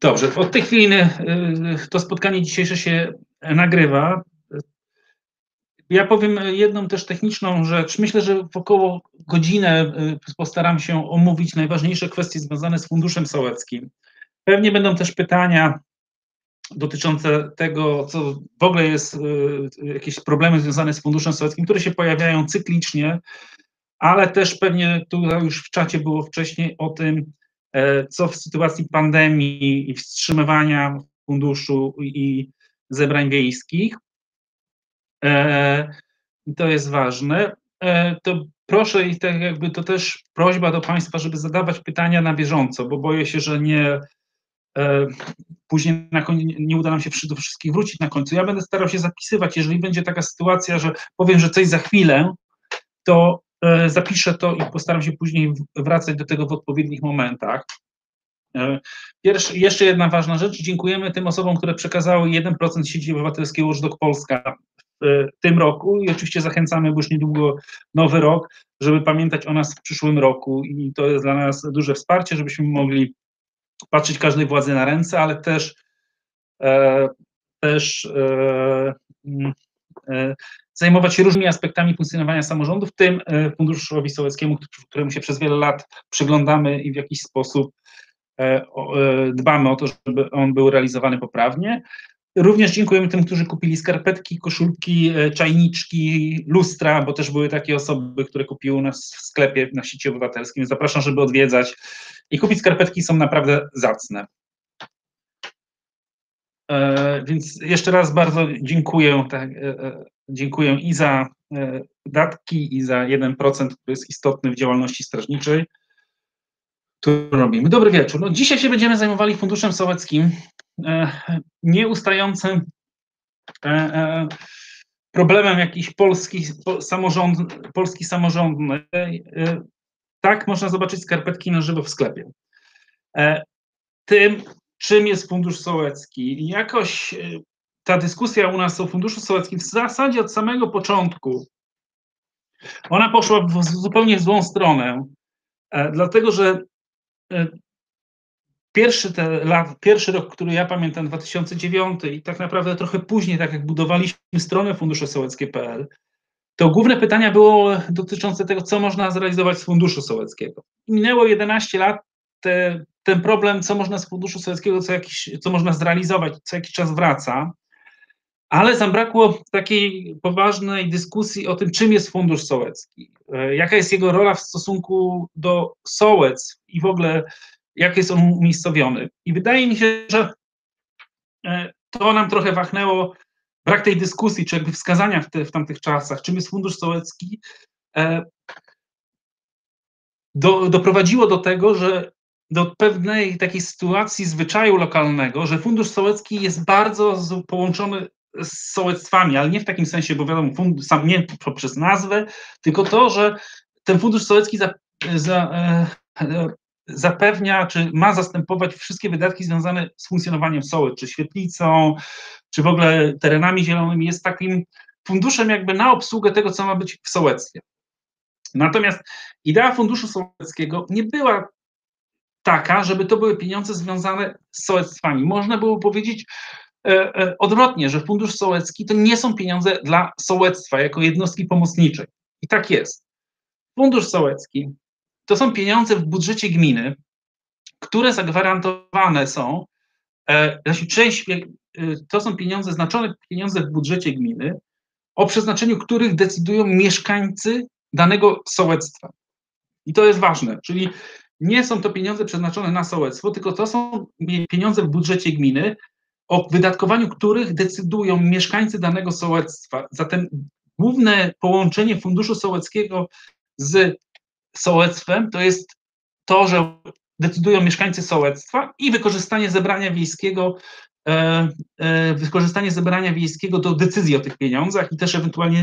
Dobrze, od tej chwili y, to spotkanie dzisiejsze się nagrywa. Ja powiem jedną też techniczną rzecz. Myślę, że w około godzinę y, postaram się omówić najważniejsze kwestie związane z Funduszem Sołeckim. Pewnie będą też pytania dotyczące tego, co w ogóle jest jakieś problemy związane z Funduszem Sołeckim, które się pojawiają cyklicznie, ale też pewnie tu już w czacie było wcześniej o tym, e, co w sytuacji pandemii i wstrzymywania funduszu i zebrań wiejskich. E, to jest ważne. E, to proszę i tak jakby to też prośba do Państwa, żeby zadawać pytania na bieżąco, bo boję się, że nie później na nie uda nam się do wszystkich wrócić na końcu. Ja będę starał się zapisywać, jeżeli będzie taka sytuacja, że powiem, że coś za chwilę, to E, zapiszę to i postaram się później wracać do tego w odpowiednich momentach. E, pierwszy, jeszcze jedna ważna rzecz. Dziękujemy tym osobom, które przekazały 1% sieci obywatelskiej Watchdog Polska w tym roku i oczywiście zachęcamy, bo już niedługo nowy rok, żeby pamiętać o nas w przyszłym roku i to jest dla nas duże wsparcie, żebyśmy mogli patrzeć każdej władzy na ręce, ale też e, też e, e, zajmować się różnymi aspektami funkcjonowania samorządu, w tym e, Funduszowi Sołeckiemu, któremu się przez wiele lat przyglądamy i w jakiś sposób e, e, dbamy o to, żeby on był realizowany poprawnie. Również dziękujemy tym, którzy kupili skarpetki, koszulki, czajniczki, lustra, bo też były takie osoby, które kupiły u nas w sklepie na sieci obywatelskim. Zapraszam, żeby odwiedzać i kupić skarpetki są naprawdę zacne. Więc jeszcze raz bardzo dziękuję tak, Dziękuję i za e, datki, i za 1%, który jest istotny w działalności strażniczej, którą robimy. Dobry wieczór. No, dzisiaj się będziemy zajmowali Funduszem Sołeckim, e, nieustającym e, problemem jakiś polski, samorząd, polski samorządny. Tak można zobaczyć skarpetki na żywo w sklepie. Tym, czym jest Fundusz Sołecki. Jakoś ta dyskusja u nas o Funduszu Sołeckim w zasadzie od samego początku, ona poszła w zupełnie złą stronę, e, dlatego że e, pierwszy, lat, pierwszy rok, który ja pamiętam, 2009 i tak naprawdę trochę później, tak jak budowaliśmy stronę Fundusze Sołeckie.pl, to główne pytania było dotyczące tego, co można zrealizować z Funduszu Sołeckiego. Minęło 11 lat, te, ten problem, co można z Funduszu Sołeckiego, co, jakiś, co można zrealizować, co jakiś czas wraca ale zabrakło takiej poważnej dyskusji o tym, czym jest Fundusz Sołecki, e, jaka jest jego rola w stosunku do Sołec i w ogóle jak jest on umiejscowiony. I wydaje mi się, że e, to nam trochę wachnęło, brak tej dyskusji, czy jakby wskazania w, te, w tamtych czasach, czym jest Fundusz Sołecki, e, do, doprowadziło do tego, że do pewnej takiej sytuacji zwyczaju lokalnego, że Fundusz Sołecki jest bardzo połączony z sołectwami, ale nie w takim sensie, bo wiadomo, fund, sam nie poprzez nazwę, tylko to, że ten fundusz sołecki za, za, e, zapewnia, czy ma zastępować wszystkie wydatki związane z funkcjonowaniem sołec, czy świetlicą, czy w ogóle terenami zielonymi, jest takim funduszem jakby na obsługę tego, co ma być w sołectwie. Natomiast idea funduszu sołeckiego nie była taka, żeby to były pieniądze związane z sołectwami. Można było powiedzieć, odwrotnie, że Fundusz Sołecki to nie są pieniądze dla sołectwa jako jednostki pomocniczej. I tak jest. Fundusz Sołecki to są pieniądze w budżecie gminy, które zagwarantowane są, e, znaczy część, to są pieniądze, znaczone pieniądze w budżecie gminy, o przeznaczeniu których decydują mieszkańcy danego sołectwa. I to jest ważne, czyli nie są to pieniądze przeznaczone na sołectwo, tylko to są pieniądze w budżecie gminy, o wydatkowaniu których decydują mieszkańcy danego sołectwa. Zatem główne połączenie Funduszu Sołeckiego z sołectwem to jest to, że decydują mieszkańcy sołectwa i wykorzystanie zebrania wiejskiego, e, e, wykorzystanie zebrania wiejskiego do decyzji o tych pieniądzach i też ewentualnie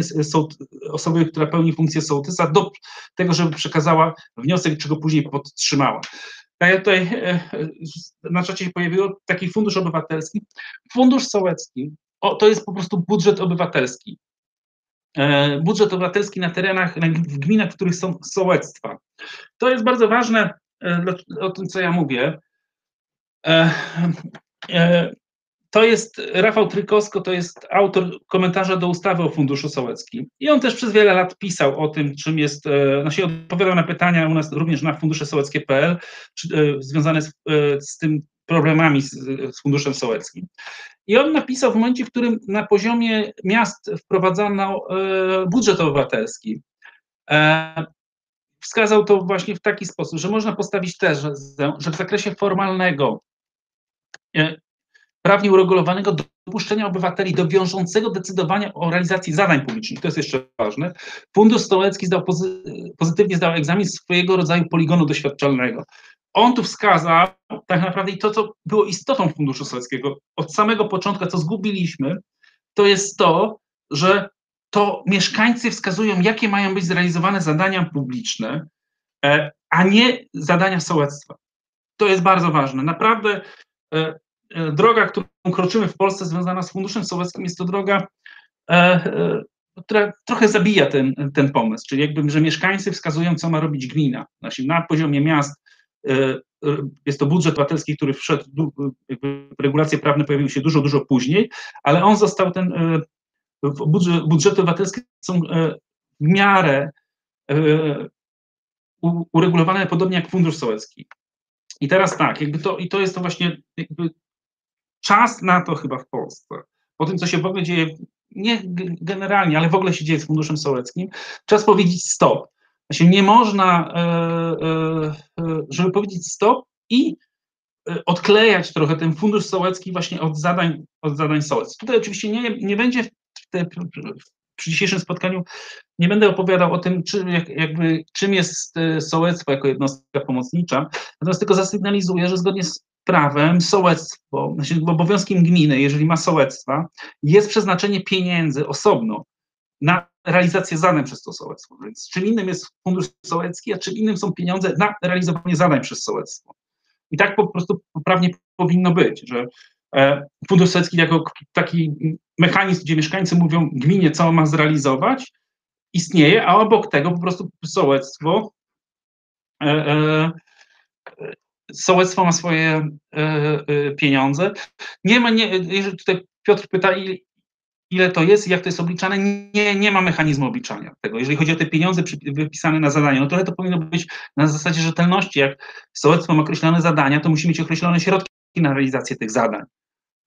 osoby, która pełni funkcję sołtysa do tego, żeby przekazała wniosek, czy go później podtrzymała. Jak tutaj e, na czacie się pojawiło taki fundusz obywatelski. Fundusz sołecki o, to jest po prostu budżet obywatelski. E, budżet obywatelski na terenach, w gminach, w których są sołectwa. To jest bardzo ważne e, o tym, co ja mówię, E, e, to jest Rafał Trykowsko, to jest autor komentarza do ustawy o Funduszu Sołeckim. I on też przez wiele lat pisał o tym, czym jest, e, znaczy odpowiadał na pytania u nas również na fundusze sołeckie.pl, związane z, z tym problemami z, z Funduszem Sołeckim. I on napisał w momencie, w którym na poziomie miast wprowadzano budżet obywatelski. Wskazał to właśnie w taki sposób, że można postawić tezę, że w zakresie formalnego prawnie uregulowanego dopuszczenia obywateli do wiążącego decydowania o realizacji zadań publicznych. To jest jeszcze ważne. Fundusz Stołecki zdał pozy pozytywnie zdał egzamin swojego rodzaju poligonu doświadczalnego. On tu wskazał tak naprawdę i to, co było istotą Funduszu Sołeckiego od samego początku, co zgubiliśmy, to jest to, że to mieszkańcy wskazują, jakie mają być zrealizowane zadania publiczne, e, a nie zadania sołectwa. To jest bardzo ważne. Naprawdę E, droga, którą kroczymy w Polsce związana z Funduszem Sowieckim, jest to droga, e, e, która trochę zabija ten, ten pomysł, czyli jakby, że mieszkańcy wskazują, co ma robić gmina. Na poziomie miast jest to budżet obywatelski, który wszedł, jakby regulacje prawne pojawiły się dużo, dużo później, ale on został ten, budżet, budżety obywatelskie są w miarę uregulowane podobnie jak Fundusz Sołecki. I teraz tak, jakby to, i to jest to właśnie czas na to chyba w Polsce, po tym, co się w ogóle dzieje, nie generalnie, ale w ogóle się dzieje z Funduszem Sołeckim, czas powiedzieć stop. Znaczy nie można, e, e, e, żeby powiedzieć stop i odklejać trochę ten Fundusz Sołecki właśnie od zadań, od zadań sołectw. Tutaj oczywiście nie, nie będzie w te, przy dzisiejszym spotkaniu nie będę opowiadał o tym, czy, jak, jakby, czym jest sołectwo jako jednostka pomocnicza, natomiast tylko zasygnalizuję, że zgodnie z prawem sołectwo, znaczy obowiązkiem gminy, jeżeli ma sołectwa, jest przeznaczenie pieniędzy osobno na realizację zadań przez to sołectwo. Więc czym innym jest fundusz sołecki, a czym innym są pieniądze na realizowanie zadań przez sołectwo. I tak po prostu poprawnie powinno być, że e, fundusz sołecki jako taki mechanizm, gdzie mieszkańcy mówią gminie, co ma zrealizować, istnieje, a obok tego po prostu sołectwo e, e, sołectwo ma swoje e, e, pieniądze. Nie ma, nie, jeżeli tutaj Piotr pyta, ile to jest i jak to jest obliczane, nie, nie ma mechanizmu obliczania tego. Jeżeli chodzi o te pieniądze wypisane na zadanie, no trochę to powinno być na zasadzie rzetelności. Jak sołectwo ma określone zadania, to musi mieć określone środki na realizację tych zadań.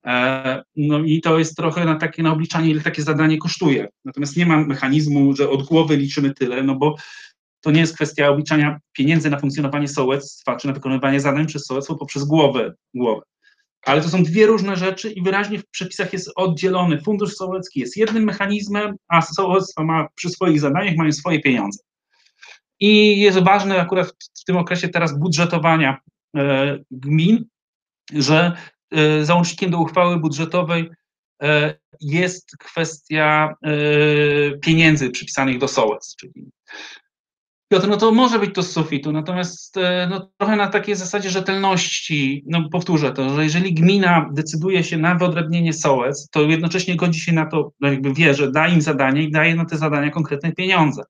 E, no i to jest trochę na takie na obliczanie, ile takie zadanie kosztuje. Natomiast nie ma mechanizmu, że od głowy liczymy tyle, no bo to nie jest kwestia obliczania pieniędzy na funkcjonowanie sołectwa, czy na wykonywanie zadań przez sołectwo poprzez głowę. głowę. Ale to są dwie różne rzeczy i wyraźnie w przepisach jest oddzielony. Fundusz sołecki jest jednym mechanizmem, a sołectwo ma przy swoich zadaniach mają swoje pieniądze. I jest ważne akurat w tym okresie teraz budżetowania e, gmin, że e, załącznikiem do uchwały budżetowej e, jest kwestia pieniędzy przypisanych do sołectw, czyli Piotr, no to może być to z sufitu, natomiast e, no, trochę na takiej zasadzie rzetelności, no powtórzę to, że jeżeli gmina decyduje się na wyodrębnienie sołec, to jednocześnie godzi się na to, no jakby wie, że da im zadanie i daje na te zadania konkretne pieniądze.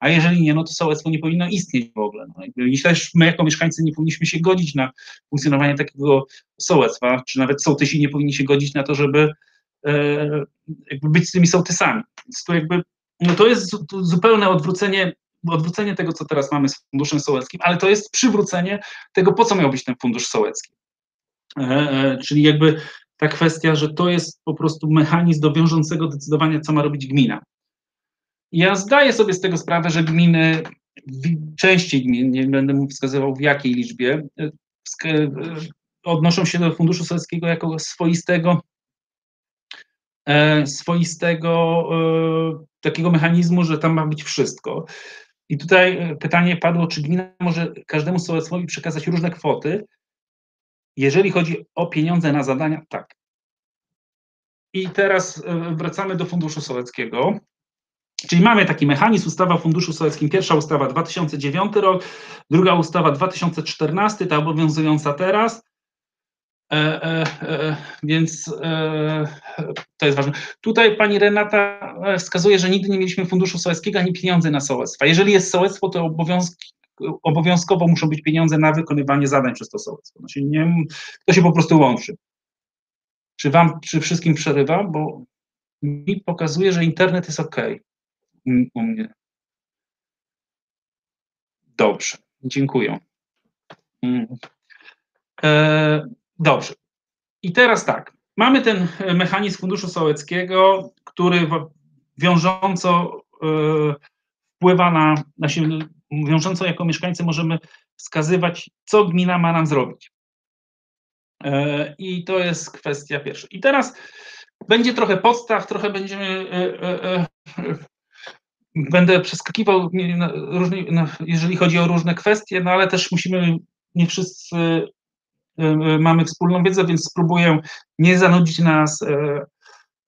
A jeżeli nie, no to sołectwo nie powinno istnieć w ogóle. No, I też my jako mieszkańcy nie powinniśmy się godzić na funkcjonowanie takiego sołectwa, czy nawet sołtysi nie powinni się godzić na to, żeby e, jakby być z tymi sołtysami. Więc jakby, no to jest zupełne odwrócenie odwrócenie tego, co teraz mamy z Funduszem Sołeckim, ale to jest przywrócenie tego, po co miał być ten Fundusz Sołecki. E, e, czyli jakby ta kwestia, że to jest po prostu mechanizm do wiążącego decydowania, co ma robić gmina. Ja zdaję sobie z tego sprawę, że gminy, częściej gmin, nie będę wskazywał w jakiej liczbie, e, odnoszą się do Funduszu Sołeckiego jako swoistego swoistego takiego mechanizmu, że tam ma być wszystko. I tutaj e, pytanie padło, czy gmina może każdemu sołectwowi przekazać różne kwoty, jeżeli chodzi o pieniądze na zadania? Tak. I teraz e, wracamy do Funduszu Sołeckiego. Czyli mamy taki mechanizm, ustawa o Funduszu Sołeckim, pierwsza ustawa 2009 rok, druga ustawa 2014, ta obowiązująca teraz. E, e, e, więc e, jest ważne. Tutaj pani Renata e, wskazuje, że nigdy nie mieliśmy funduszu sołeckiego ani pieniędzy na sołectwa. Jeżeli jest sołectwo, to obowiązki, obowiązkowo muszą być pieniądze na wykonywanie zadań przez to sołectwo. Znaczy nie, to się po prostu łączy. Czy wam, czy wszystkim przerywa? Bo mi pokazuje, że internet jest ok u mnie. Dobrze, dziękuję. Mm. E, dobrze. I teraz tak. Mamy ten mechanizm Funduszu Sołeckiego, który wiążąco e, wpływa na, na wiążąco jako mieszkańcy możemy wskazywać, co gmina ma nam zrobić. E, I to jest kwestia pierwsza. I teraz będzie trochę podstaw, trochę będziemy. Będę przeskakiwał, jeżeli chodzi o różne kwestie, no ale też musimy, nie wszyscy mamy wspólną wiedzę, więc spróbuję nie zanudzić nas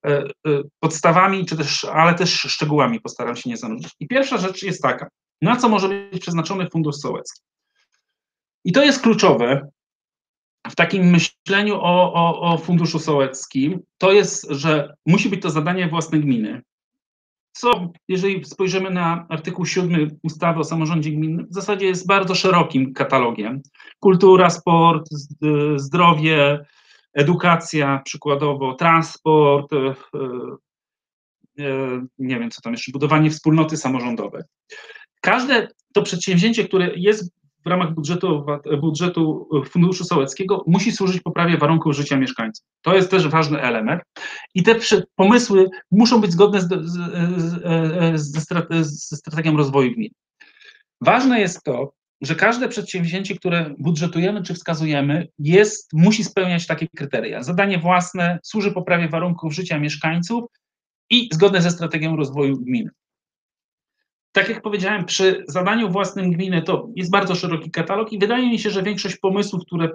E, e, podstawami, czy też, ale też szczegółami postaram się nie zanudzić. I pierwsza rzecz jest taka, na co może być przeznaczony fundusz sołecki? I to jest kluczowe w takim myśleniu o, o, o funduszu sołeckim, to jest, że musi być to zadanie własnej gminy. Co, jeżeli spojrzymy na artykuł 7 ustawy o samorządzie gminnym, w zasadzie jest bardzo szerokim katalogiem. Kultura, sport, zdrowie, edukacja przykładowo, transport, e, e, nie wiem co tam jeszcze, budowanie wspólnoty samorządowej. Każde to przedsięwzięcie, które jest w ramach budżetu, budżetu Funduszu Sołeckiego, musi służyć poprawie warunków życia mieszkańców. To jest też ważny element. I te pomysły muszą być zgodne z, z, z, ze strategią rozwoju gmin. Ważne jest to, że każde przedsięwzięcie, które budżetujemy czy wskazujemy, jest, musi spełniać takie kryteria. Zadanie własne służy poprawie warunków życia mieszkańców i zgodne ze strategią rozwoju gminy. Tak jak powiedziałem, przy zadaniu własnym gminy to jest bardzo szeroki katalog i wydaje mi się, że większość pomysłów, które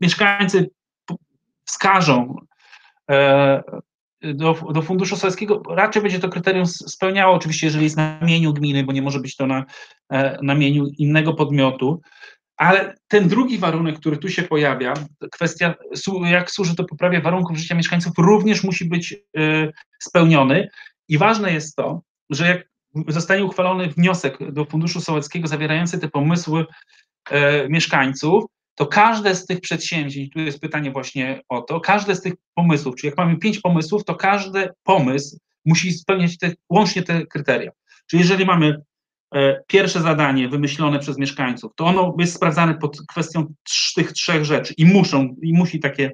mieszkańcy wskażą, e, do, do Funduszu Sołeckiego raczej będzie to kryterium spełniało, oczywiście, jeżeli jest na mieniu gminy, bo nie może być to na, e, na mieniu innego podmiotu, ale ten drugi warunek, który tu się pojawia, kwestia, jak służy to poprawie warunków życia mieszkańców, również musi być e, spełniony. I ważne jest to, że jak zostanie uchwalony wniosek do Funduszu Sołeckiego zawierający te pomysły e, mieszkańców, to każde z tych przedsięwzięć, tu jest pytanie właśnie o to, każde z tych pomysłów, czyli jak mamy pięć pomysłów, to każdy pomysł musi spełniać te, łącznie te kryteria. Czyli jeżeli mamy e, pierwsze zadanie wymyślone przez mieszkańców, to ono jest sprawdzane pod kwestią tych trzech rzeczy i muszą, i musi takie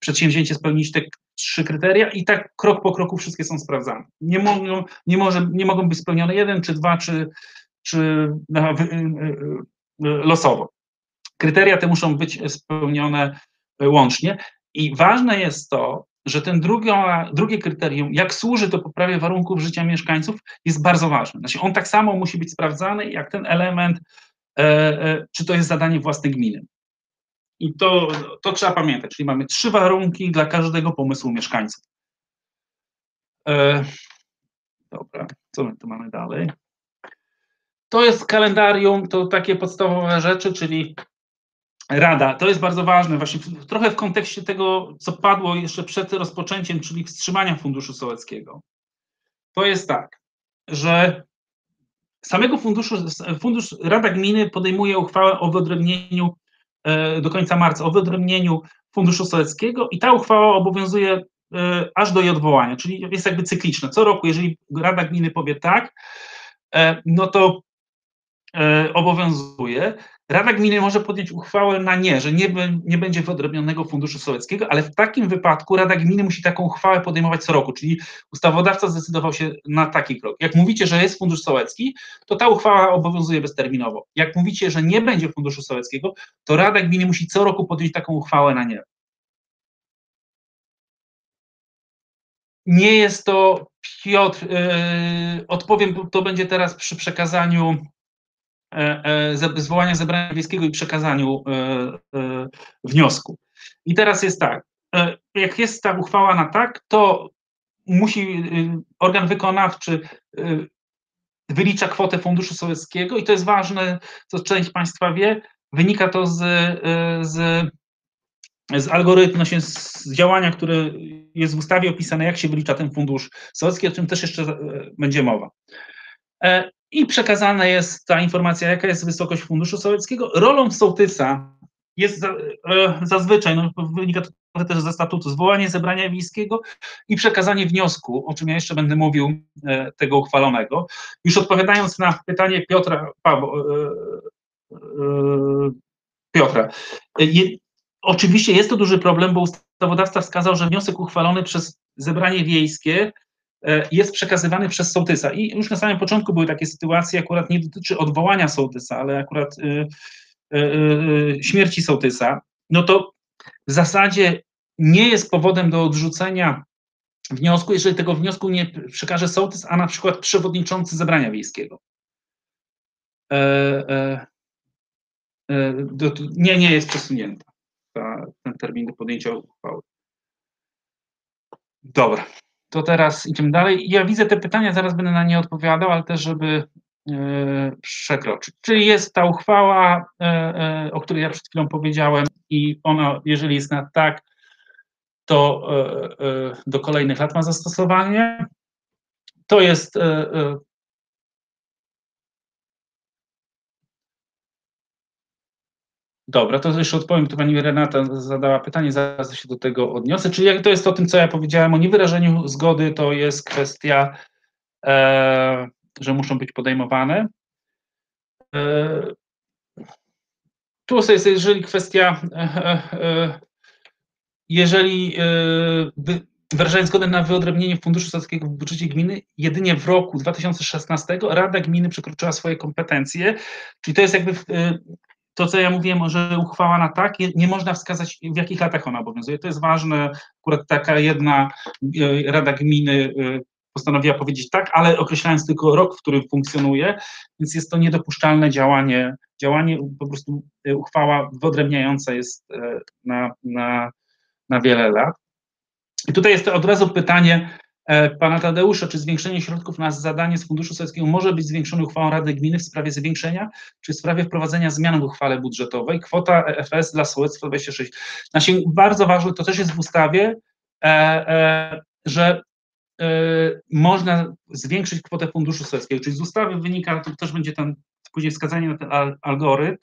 przedsięwzięcie spełnić te trzy kryteria i tak krok po kroku wszystkie są sprawdzane. Nie mogą, nie może, nie mogą być spełnione jeden, czy dwa, czy, czy no, losowo. Kryteria te muszą być spełnione łącznie i ważne jest to, że ten drugie, drugie kryterium, jak służy to poprawie warunków życia mieszkańców, jest bardzo ważne. Znaczy on tak samo musi być sprawdzany, jak ten element, e, e, czy to jest zadanie własnej gminy. I to, to trzeba pamiętać, czyli mamy trzy warunki dla każdego pomysłu mieszkańców. E, dobra, co my tu mamy dalej? To jest kalendarium, to takie podstawowe rzeczy, czyli Rada, to jest bardzo ważne, właśnie trochę w kontekście tego, co padło jeszcze przed rozpoczęciem, czyli wstrzymania Funduszu Sołeckiego. To jest tak, że samego funduszu, fundusz, Rada Gminy podejmuje uchwałę o wyodrębnieniu do końca marca, o wyodrębnieniu Funduszu Sołeckiego i ta uchwała obowiązuje e, aż do jej odwołania, czyli jest jakby cykliczna. Co roku, jeżeli Rada Gminy powie tak, e, no to obowiązuje. Rada Gminy może podjąć uchwałę na nie, że nie, nie będzie wyodrębnionego funduszu sołeckiego, ale w takim wypadku Rada Gminy musi taką uchwałę podejmować co roku, czyli ustawodawca zdecydował się na taki krok. Jak mówicie, że jest fundusz sołecki, to ta uchwała obowiązuje bezterminowo. Jak mówicie, że nie będzie funduszu sołeckiego, to Rada Gminy musi co roku podjąć taką uchwałę na nie. Nie jest to, Piotr, yy, odpowiem, to będzie teraz przy przekazaniu zwołania zebrania wiejskiego i przekazaniu e, wniosku. I teraz jest tak, jak jest ta uchwała na tak, to musi organ wykonawczy wylicza kwotę funduszu sowieckiego i to jest ważne, co część Państwa wie, wynika to z, z, z algorytmu, no z działania, które jest w ustawie opisane, jak się wylicza ten fundusz sowiecki, o czym też jeszcze będzie mowa. I przekazana jest ta informacja, jaka jest wysokość funduszu sołeckiego. Rolą sołtysa jest e, zazwyczaj, no, wynika to też ze statutu, zwołanie zebrania wiejskiego i przekazanie wniosku, o czym ja jeszcze będę mówił, e, tego uchwalonego. Już odpowiadając na pytanie Piotra, Paweł, Piotra, oczywiście jest to duży problem, bo ustawodawca wskazał, że wniosek uchwalony przez zebranie wiejskie E, jest przekazywany przez sołtysa. I już na samym początku były takie sytuacje, akurat nie dotyczy odwołania sołtysa, ale akurat y, y, y, śmierci sołtysa, no to w zasadzie nie jest powodem do odrzucenia wniosku, jeżeli tego wniosku nie przekaże sołtys, a na przykład przewodniczący zebrania wiejskiego. E, e, e nie, nie jest przesunięta ta, ten termin do podjęcia uchwały. Dobra to teraz idziemy dalej. Ja widzę te pytania, zaraz będę na nie odpowiadał, ale też, żeby e, przekroczyć. Czyli jest ta uchwała, e, e, o której ja przed chwilą powiedziałem, i ona, jeżeli jest na tak, to do kolejnych lat ma zastosowanie. To jest Dobra, to jeszcze odpowiem, tu pani Renata zadała pytanie, zaraz się do tego odniosę. Czyli jak to jest o tym, co ja powiedziałem o niewyrażeniu zgody, to jest kwestia, e, że muszą być podejmowane. E, tu jest, jeżeli kwestia, e, e, e jeżeli e, wyrażając zgodę na wyodrębnienie funduszu sołeckiego w budżecie gminy, jedynie w roku 2016 Rada Gminy przekroczyła swoje kompetencje, czyli to jest jakby to, co ja mówiłem, że uchwała na tak, nie można wskazać, w jakich latach ona obowiązuje. To jest ważne. Akurat taka jedna e, Rada Gminy e, postanowiła powiedzieć tak, ale określając tylko rok, w którym funkcjonuje, więc jest to niedopuszczalne działanie. Działanie, po prostu e, uchwała wyodrębniająca jest na, na, na wiele lat. I tutaj jest od razu pytanie, pana Tadeusza, czy zwiększenie środków na zadanie z Funduszu Sowieckiego może być zwiększone uchwałą Rady Gminy w sprawie zwiększenia, czy w sprawie wprowadzenia zmian w uchwale budżetowej? Kwota EFS dla sołectwa 26. Znaczy, bardzo ważne, to też jest w ustawie, e, e, że e, można zwiększyć kwotę Funduszu Sowieckiego, czyli z ustawy wynika, to też będzie ten później wskazanie na ten algorytm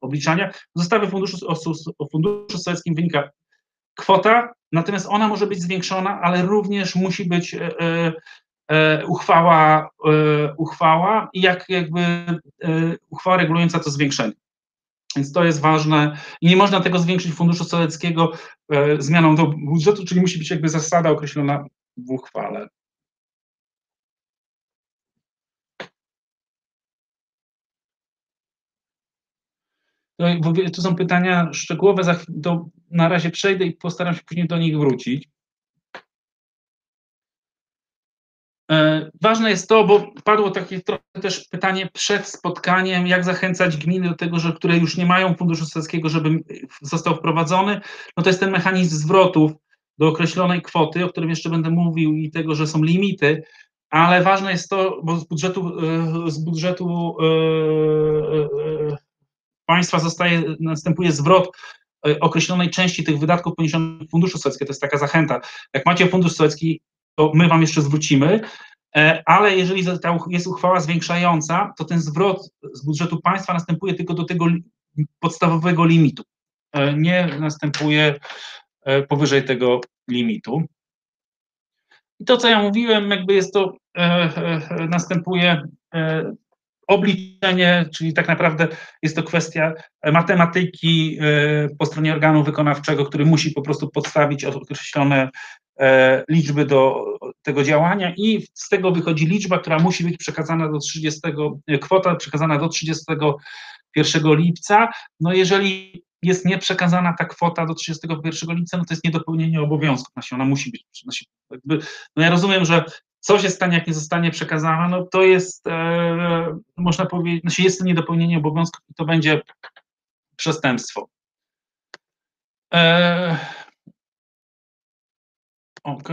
obliczania. Z ustawy funduszu, o, o Funduszu Sowieckim wynika kwota, natomiast ona może być zwiększona, ale również musi być e, e, e, uchwała, uchwała i jak jakby uchwała regulująca to zwiększenie. Więc to jest ważne i nie można tego zwiększyć funduszu sowieckiego zmianą do budżetu, czyli musi być jakby zasada określona w uchwale. Tu są pytania szczegółowe, do, na razie przejdę i postaram się później do nich wrócić. E, ważne jest to, bo padło takie trochę też pytanie przed spotkaniem, jak zachęcać gminy do tego, że które już nie mają funduszu sowieckiego, żeby został wprowadzony. No to jest ten mechanizm zwrotów do określonej kwoty, o którym jeszcze będę mówił i tego, że są limity, ale ważne jest to, bo z budżetu, e, z budżetu e, państwa zostaje, następuje zwrot e, określonej części tych wydatków poniesionych w Funduszu Sowieckim. To jest taka zachęta. Jak macie Fundusz Sowiecki, to my wam jeszcze zwrócimy, e, ale jeżeli jest uchwała zwiększająca, to ten zwrot z budżetu państwa następuje tylko do tego podstawowego limitu. E, nie następuje powyżej tego limitu. I to, co ja mówiłem, jakby jest to, następuje obliczenie, czyli tak naprawdę jest to kwestia matematyki e, po stronie organu wykonawczego, który musi po prostu podstawić określone e, liczby do tego działania i z tego wychodzi liczba, która musi być przekazana do 30, e, kwota przekazana do 31 lipca. No jeżeli jest nieprzekazana ta kwota do 31 lipca, no to jest niedopełnienie obowiązków, ona musi być, jakby, no ja rozumiem, że co się stanie, jak nie zostanie przekazana, no to jest, e, można powiedzieć, znaczy jest to niedopełnienie obowiązków i to będzie przestępstwo. E, OK.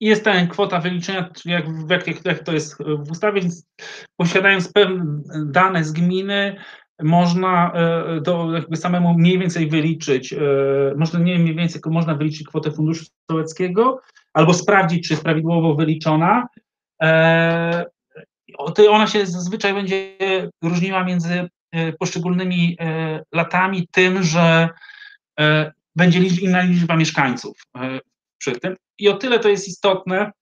Jest ta kwota wyliczenia, jak, jak, jak to jest w ustawie, więc posiadając pewne dane z gminy, można e, do, jakby samemu mniej więcej wyliczyć, e, można nie mniej więcej, tylko można wyliczyć kwotę funduszu sołeckiego, albo sprawdzić, czy jest prawidłowo wyliczona. E, ona się zazwyczaj będzie różniła między poszczególnymi latami tym, że będzie inna liczba mieszkańców przy tym. I o tyle to jest istotne,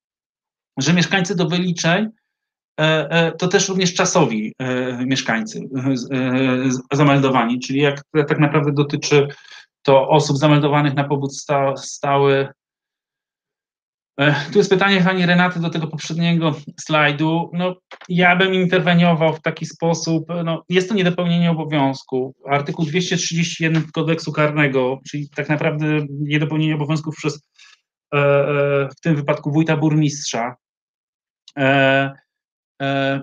że mieszkańcy do wyliczeń to też również czasowi mieszkańcy zameldowani, czyli jak tak naprawdę dotyczy to osób zameldowanych na powód stały E, tu jest pytanie pani Renaty do tego poprzedniego slajdu. No, ja bym interweniował w taki sposób, no, jest to niedopełnienie obowiązku. Artykuł 231 kodeksu karnego, czyli tak naprawdę niedopełnienie obowiązków przez e, e, w tym wypadku wójta burmistrza.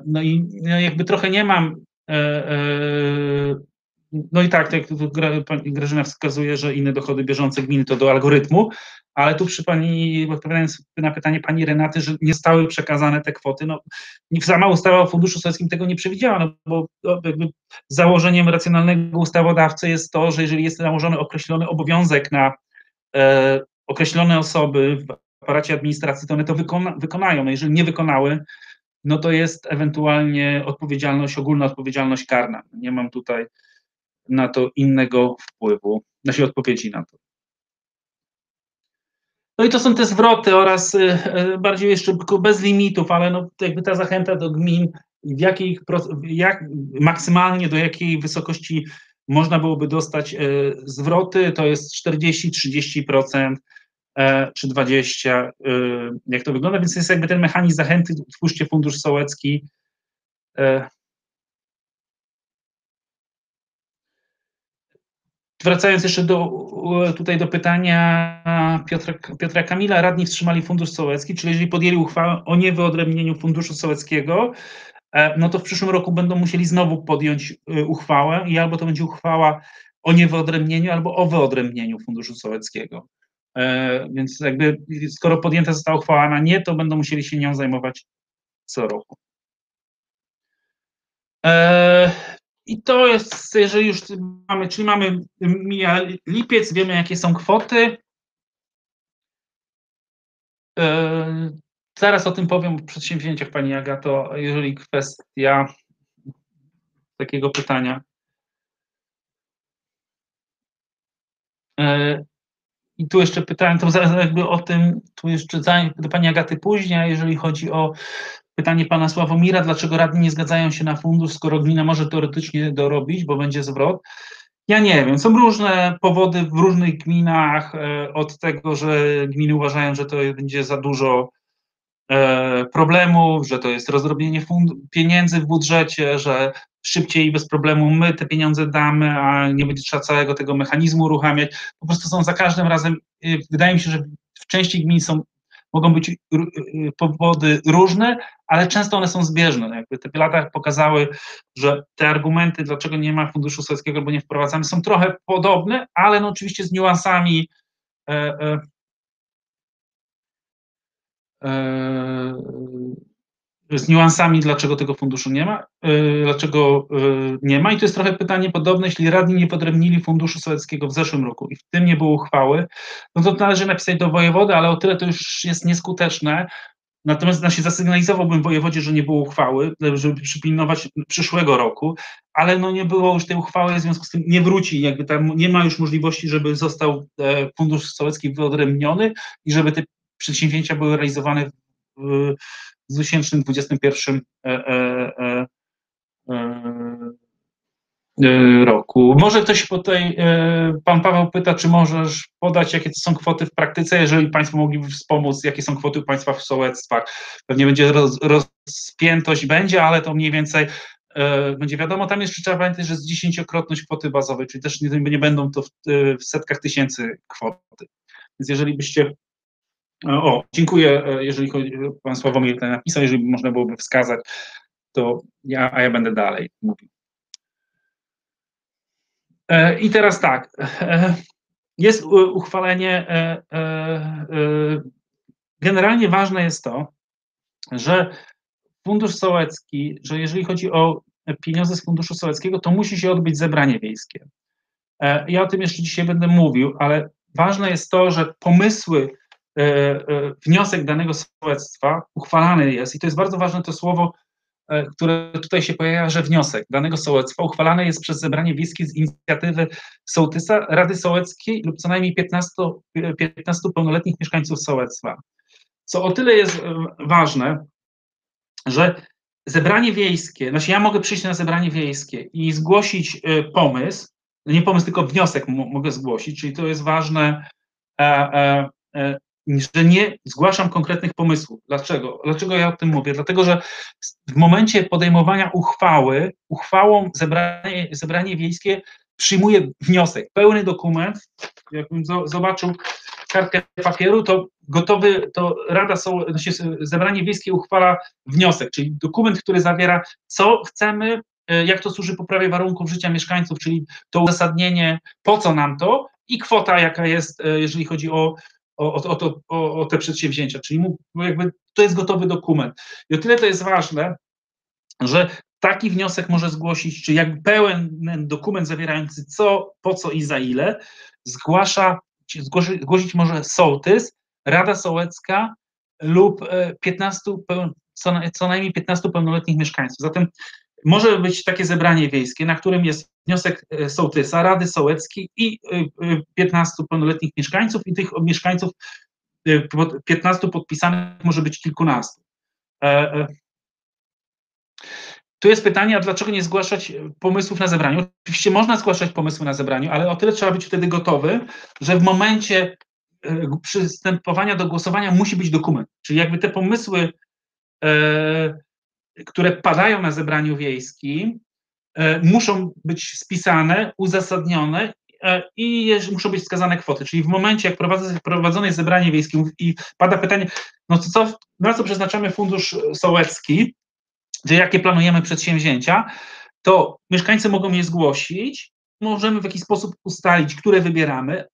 no i no jakby trochę nie mam no i tak, jak tu Grażyna wskazuje, że inne dochody bieżące gminy to do algorytmu, ale tu przy pani, odpowiadając na pytanie pani Renaty, że nie stały przekazane te kwoty, no sama ustawa o Funduszu Sowieckim tego nie przewidziała, no bo no, jakby założeniem racjonalnego ustawodawcy jest to, że jeżeli jest nałożony określony obowiązek na e, określone osoby w aparacie administracji, to one to wykona, wykonają, no jeżeli nie wykonały, no to jest ewentualnie odpowiedzialność, ogólna odpowiedzialność karna. Nie mam tutaj na to innego wpływu, naszej odpowiedzi na to. No i to są te zwroty oraz y, y, bardziej jeszcze bez limitów, ale no jakby ta zachęta do gmin, w jakiej, jak maksymalnie do jakiej wysokości można byłoby dostać y, zwroty, to jest 40, 30% e, czy 20%, jak to wygląda, więc jest jakby ten mechanizm zachęty, twórzcie fundusz sołecki, Wracając jeszcze do, tutaj do pytania Piotra, Piotra Kamila, radni wstrzymali Fundusz Sołecki, czyli jeżeli podjęli uchwałę o niewyodrębnieniu Funduszu Sołeckiego, e, no to w przyszłym roku będą musieli znowu podjąć e, uchwałę i albo to będzie uchwała o niewyodrębnieniu, albo o wyodrębnieniu Funduszu Sołeckiego. E, więc jakby skoro podjęta została uchwała na nie, to będą musieli się nią zajmować co roku. I to jest, jeżeli już mamy, czyli mamy mija lipiec, wiemy jakie są kwoty. E, zaraz o tym powiem o przedsięwzięciach Pani Agato, jeżeli kwestia takiego pytania. E, I tu jeszcze pytałem, to jakby o tym, tu jeszcze do Pani Agaty później, jeżeli chodzi o Pytanie pana Sławomira, dlaczego radni nie zgadzają się na fundusz, skoro gmina może teoretycznie dorobić, bo będzie zwrot? Ja nie wiem, są różne powody w różnych gminach, e, od tego, że gminy uważają, że to będzie za dużo e, problemów, że to jest rozdrobienie pieniędzy w budżecie, że szybciej i bez problemu my te pieniądze damy, a nie będzie trzeba całego tego mechanizmu uruchamiać. Po prostu są za każdym razem, e, wydaje mi się, że w części gmin są mogą być y, y, powody różne, ale często one są zbieżne. Jakby te lata pokazały, że te argumenty, dlaczego nie ma funduszu sowieckiego albo nie wprowadzamy, są trochę podobne, ale no oczywiście z niuansami e, e, e, z niuansami, dlaczego tego funduszu nie ma, yy, dlaczego yy, nie ma. I to jest trochę pytanie podobne, jeśli radni nie podrębnili funduszu sowieckiego w zeszłym roku i w tym nie było uchwały, no to należy napisać do wojewody, ale o tyle to już jest nieskuteczne. Natomiast znaczy, zasygnalizowałbym wojewodzie, że nie było uchwały, żeby przypilnować przyszłego roku, ale no nie było już tej uchwały, w związku z tym nie wróci, jakby tam nie ma już możliwości, żeby został e, fundusz sowiecki wyodrębniony i żeby te przedsięwzięcia były realizowane w, w 2021 e, e, e, roku. Może ktoś tutaj, pan Paweł pyta, czy możesz podać, jakie to są kwoty w praktyce, jeżeli Państwo mogliby wspomóc, jakie są kwoty u Państwa w sołectwach. Pewnie będzie roz, rozpiętość, będzie, ale to mniej więcej będzie wiadomo. Tam jeszcze trzeba pamiętać, że jest dziesięciokrotność kwoty bazowej, czyli też nie, nie będą to w, w setkach tysięcy kwoty. Więc jeżeli byście o, dziękuję, e, jeżeli chodzi, pan Sławomir tutaj napisał, jeżeli można byłoby wskazać, to ja, a ja będę dalej mówił. E, I teraz tak, e, jest uchwalenie, generalnie ważne jest to, że Fundusz Sołecki, że jeżeli chodzi o pieniądze z Funduszu Sołeckiego, to musi się odbyć zebranie wiejskie. Ja o tym jeszcze dzisiaj będę mówił, ale ważne jest to, że pomysły wniosek danego sołectwa uchwalany jest, i to jest bardzo ważne to słowo e, które tutaj się pojawia, że wniosek danego sołectwa uchwalany jest przez zebranie wiejskie z inicjatywy sołtysa, Rady Sołeckiej lub co najmniej 15, 15 pełnoletnich mieszkańców sołectwa. Co o tyle jest ważne, że zebranie wiejskie, znaczy ja mogę przyjść na zebranie wiejskie i zgłosić pomysł, nie pomysł, tylko wniosek mogę zgłosić, czyli to jest ważne, e, e, e, że nie zgłaszam konkretnych pomysłów. Dlaczego? Dlaczego ja o tym mówię? Dlatego, że w momencie podejmowania uchwały, uchwałą zebranie, zebranie wiejskie przyjmuje wniosek, pełny dokument. Jakbym zobaczył kartkę papieru, to gotowy, to Rada są, znaczy zebranie wiejskie uchwala wniosek, czyli dokument, który zawiera, co chcemy E, jak to służy poprawie warunków życia mieszkańców, czyli to uzasadnienie, po co nam to i kwota, jaka jest, e, jeżeli chodzi o, o, o, to, o, o te przedsięwzięcia, czyli jakby to jest gotowy dokument. I o tyle to jest ważne, że taki wniosek może zgłosić, czy jakby pełen dokument zawierający co, po co i za ile, zgłasza, zgłosić, zgłosić może sołtys, Rada Sołecka lub 15, e, co najmniej 15 pełnoletnich mieszkańców. Zatem może być takie zebranie wiejskie, na którym jest wniosek e, sołtysa, Rady Sołeckiej i 15 e, e, pełnoletnich mieszkańców i tych mieszkańców 15 podpisanych może być kilkunastu. Tu jest pytanie, a dlaczego nie zgłaszać pomysłów na zebraniu? Oczywiście można zgłaszać pomysły na zebraniu, ale o tyle trzeba być wtedy gotowy, że w momencie przystępowania do głosowania musi być dokument. Czyli jakby te pomysły które padają na zebraniu wiejskim, e, muszą być spisane, uzasadnione e, i muszą być wskazane kwoty. Czyli w momencie, jak prowadzone jest zebranie wiejskie i pada pytanie, no to co, na co przeznaczamy fundusz sołecki, czy jakie planujemy przedsięwzięcia, to mieszkańcy mogą je zgłosić, możemy w jakiś sposób ustalić, które wybieramy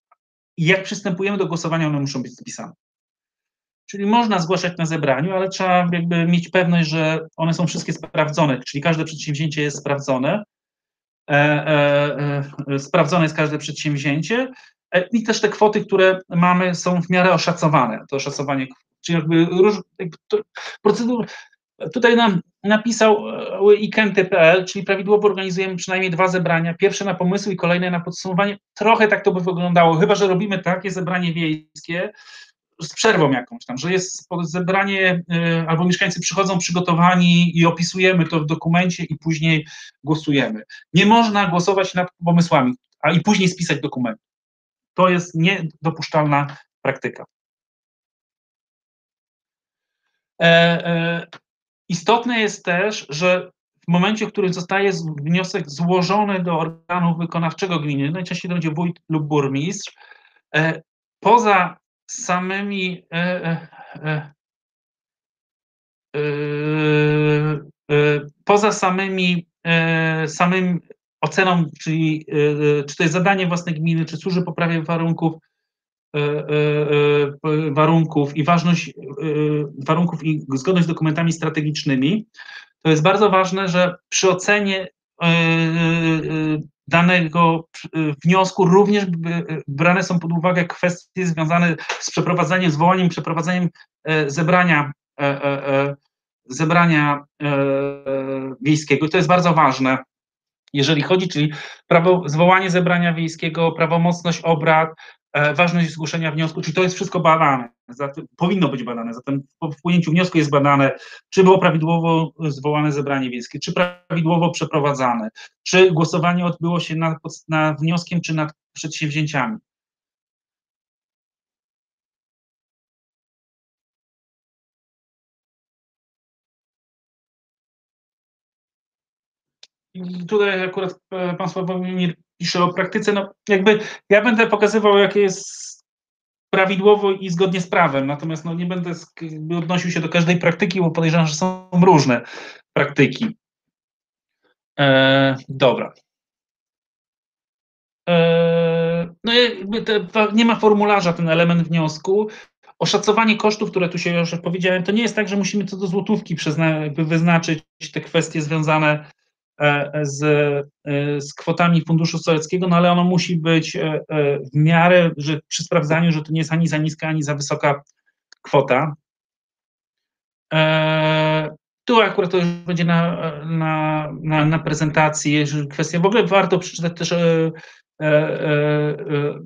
i jak przystępujemy do głosowania, one muszą być spisane. Czyli można zgłaszać na zebraniu, ale trzeba jakby mieć pewność, że one są wszystkie sprawdzone, czyli każde przedsięwzięcie jest sprawdzone. E, e, e, sprawdzone jest każde przedsięwzięcie e, i też te kwoty, które mamy, są w miarę oszacowane. To oszacowanie, czyli jakby, róż, procedur. Tutaj nam napisał ikenty.pl, czyli prawidłowo organizujemy przynajmniej dwa zebrania. Pierwsze na pomysły i kolejne na podsumowanie. Trochę tak to by wyglądało, chyba że robimy takie zebranie wiejskie, z przerwą jakąś tam, że jest zebranie y, albo mieszkańcy przychodzą przygotowani i opisujemy to w dokumencie i później głosujemy. Nie można głosować nad pomysłami, a i później spisać dokument. To jest niedopuszczalna praktyka. E, e, istotne jest też, że w momencie, w którym zostaje wniosek złożony do organu wykonawczego gminy, najczęściej to będzie wójt lub burmistrz, e, poza samymi e, e, e, poza samymi samym oceną, czyli czy to jest zadanie własnej gminy, czy służy poprawie warunków, warunków i ważność warunków i zgodność z dokumentami strategicznymi, to jest bardzo ważne, że przy ocenie danego y, wniosku również brane są pod uwagę kwestie związane z przeprowadzaniem, zwołaniem, przeprowadzaniem e, zebrania, e, e, zebrania wiejskiego. to jest bardzo ważne, jeżeli chodzi, czyli prawo, zwołanie zebrania wiejskiego, prawomocność obrad, E, ważność zgłoszenia wniosku, czy to jest wszystko badane, zatem, powinno być badane, zatem po wpłynięciu wniosku jest badane, czy było prawidłowo zwołane zebranie wiejskie, czy prawidłowo przeprowadzane, czy głosowanie odbyło się nad, nad wnioskiem, czy nad przedsięwzięciami. Tutaj akurat e, pan Sławomir pisze o praktyce, no jakby ja będę pokazywał, jakie jest prawidłowo i zgodnie z prawem, natomiast no, nie będę odnosił się do każdej praktyki, bo podejrzewam, że są różne praktyki. E, dobra. E, no jakby te, nie ma formularza ten element wniosku. Oszacowanie kosztów, które tu się już powiedziałem, to nie jest tak, że musimy co do złotówki wyznaczyć te kwestie związane z, e, z kwotami funduszu sołeckiego, no ale ono musi być e, w miarę, że przy sprawdzaniu, że to nie jest ani za niska, ani za wysoka kwota. tu akurat to już będzie na, na, na, na prezentacji, jeżeli kwestia, w ogóle warto przeczytać też e, e, e,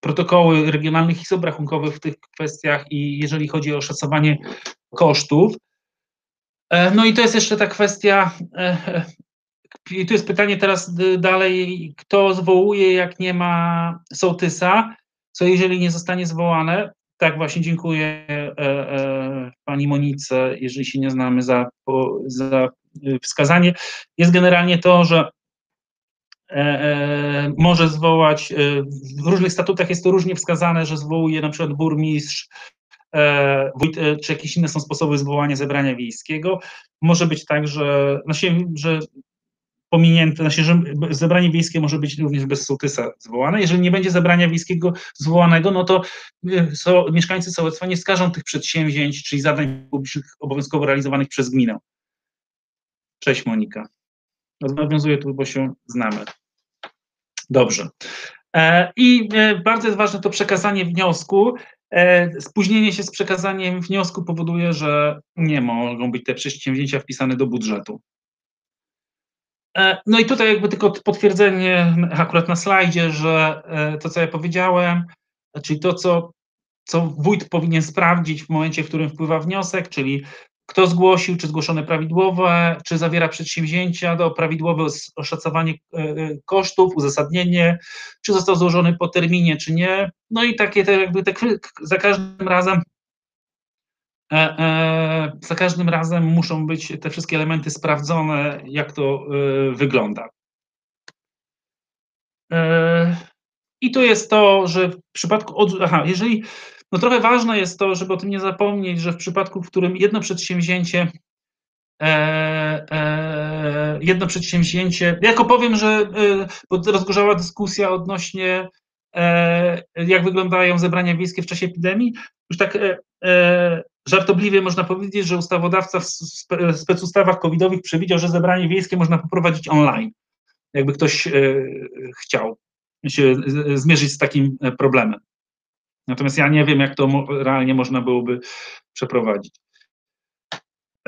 protokoły regionalnych izb rachunkowych w tych kwestiach i jeżeli chodzi o szacowanie kosztów. No i to jest jeszcze ta kwestia, i tu jest pytanie teraz dalej, kto zwołuje, jak nie ma sołtysa, co jeżeli nie zostanie zwołane, tak, właśnie dziękuję e, e, pani Monice, jeżeli się nie znamy, za, za wskazanie. Jest generalnie to, że e, e może zwołać, e, w różnych statutach jest to różnie wskazane, że zwołuje na przykład burmistrz, e, czy jakieś inne są sposoby zwołania zebrania wiejskiego. Może być tak, że, znaczy, że pominięte, znaczy, że zebranie wiejskie może być również bez sołtysa zwołane. Jeżeli nie będzie zebrania wiejskiego zwołanego, no to y, so, mieszkańcy sołectwa nie wskażą tych przedsięwzięć, czyli zadań publicznych obowiązkowo realizowanych przez gminę. Cześć Monika. Nawiązuję tu, bo się znamy. Dobrze. E, I e, bardzo jest ważne to przekazanie wniosku. E, spóźnienie się z przekazaniem wniosku powoduje, że nie mogą być te przedsięwzięcia wpisane do budżetu. E, no i tutaj jakby tylko potwierdzenie akurat na slajdzie, że e, to, co ja powiedziałem, czyli to, co, co wójt powinien sprawdzić w momencie, w którym wpływa wniosek, czyli kto zgłosił, czy zgłoszone prawidłowe, czy zawiera przedsięwzięcia do prawidłowe oszacowanie e, kosztów, uzasadnienie, czy został złożony po terminie, czy nie. No i takie te jakby te, za każdym razem E, e, za każdym razem muszą być te wszystkie elementy sprawdzone, jak to e, wygląda. I tu jest to, że w przypadku, aha, jeżeli, no trochę ważne jest to, żeby o tym nie zapomnieć, że w przypadku, w którym jedno przedsięwzięcie, e, e, jedno przedsięwzięcie, jako powiem, że e, rozgorzała dyskusja odnośnie e, jak wyglądają zebrania wiejskie w czasie epidemii, już tak Żartobliwie można powiedzieć, że ustawodawca w specustawach covidowych przewidział, że zebranie wiejskie można poprowadzić online, jakby ktoś e, chciał się zmierzyć z takim e, problemem. Natomiast ja nie wiem, jak to realnie można byłoby przeprowadzić.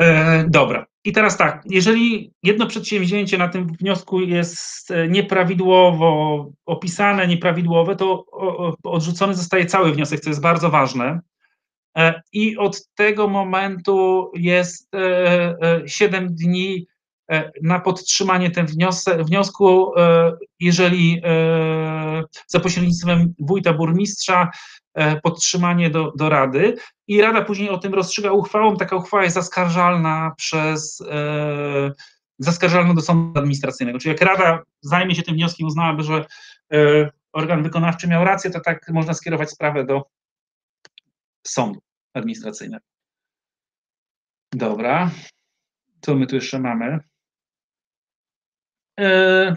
E, dobra. I teraz tak, jeżeli jedno przedsięwzięcie na tym wniosku jest nieprawidłowo opisane, nieprawidłowe, to odrzucony zostaje cały wniosek, co jest bardzo ważne. E, I od tego momentu jest 7 e, e, dni na podtrzymanie ten wniosku, jeżeli za pośrednictwem wójta burmistrza podtrzymanie do, do Rady i Rada później o tym rozstrzyga uchwałą. Taka uchwała jest zaskarżalna przez zaskarżalna do sądu administracyjnego. Czyli jak Rada zajmie się tym wnioskiem, uznałaby, że organ wykonawczy miał rację, to tak można skierować sprawę do sądu administracyjnego. Dobra. Co my tu jeszcze mamy? E,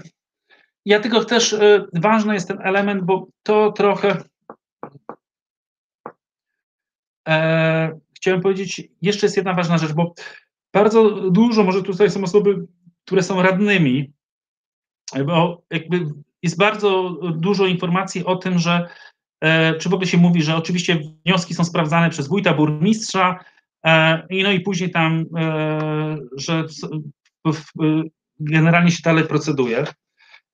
ja tylko też e, ważny jest ten element, bo to trochę e, chciałem powiedzieć, jeszcze jest jedna ważna rzecz, bo bardzo dużo, może tutaj są osoby, które są radnymi, bo jakby jest bardzo dużo informacji o tym, że E, czy w ogóle się mówi, że oczywiście wnioski są sprawdzane przez wójta, burmistrza, e, i no i później tam, e, że generalnie się dalej proceduje,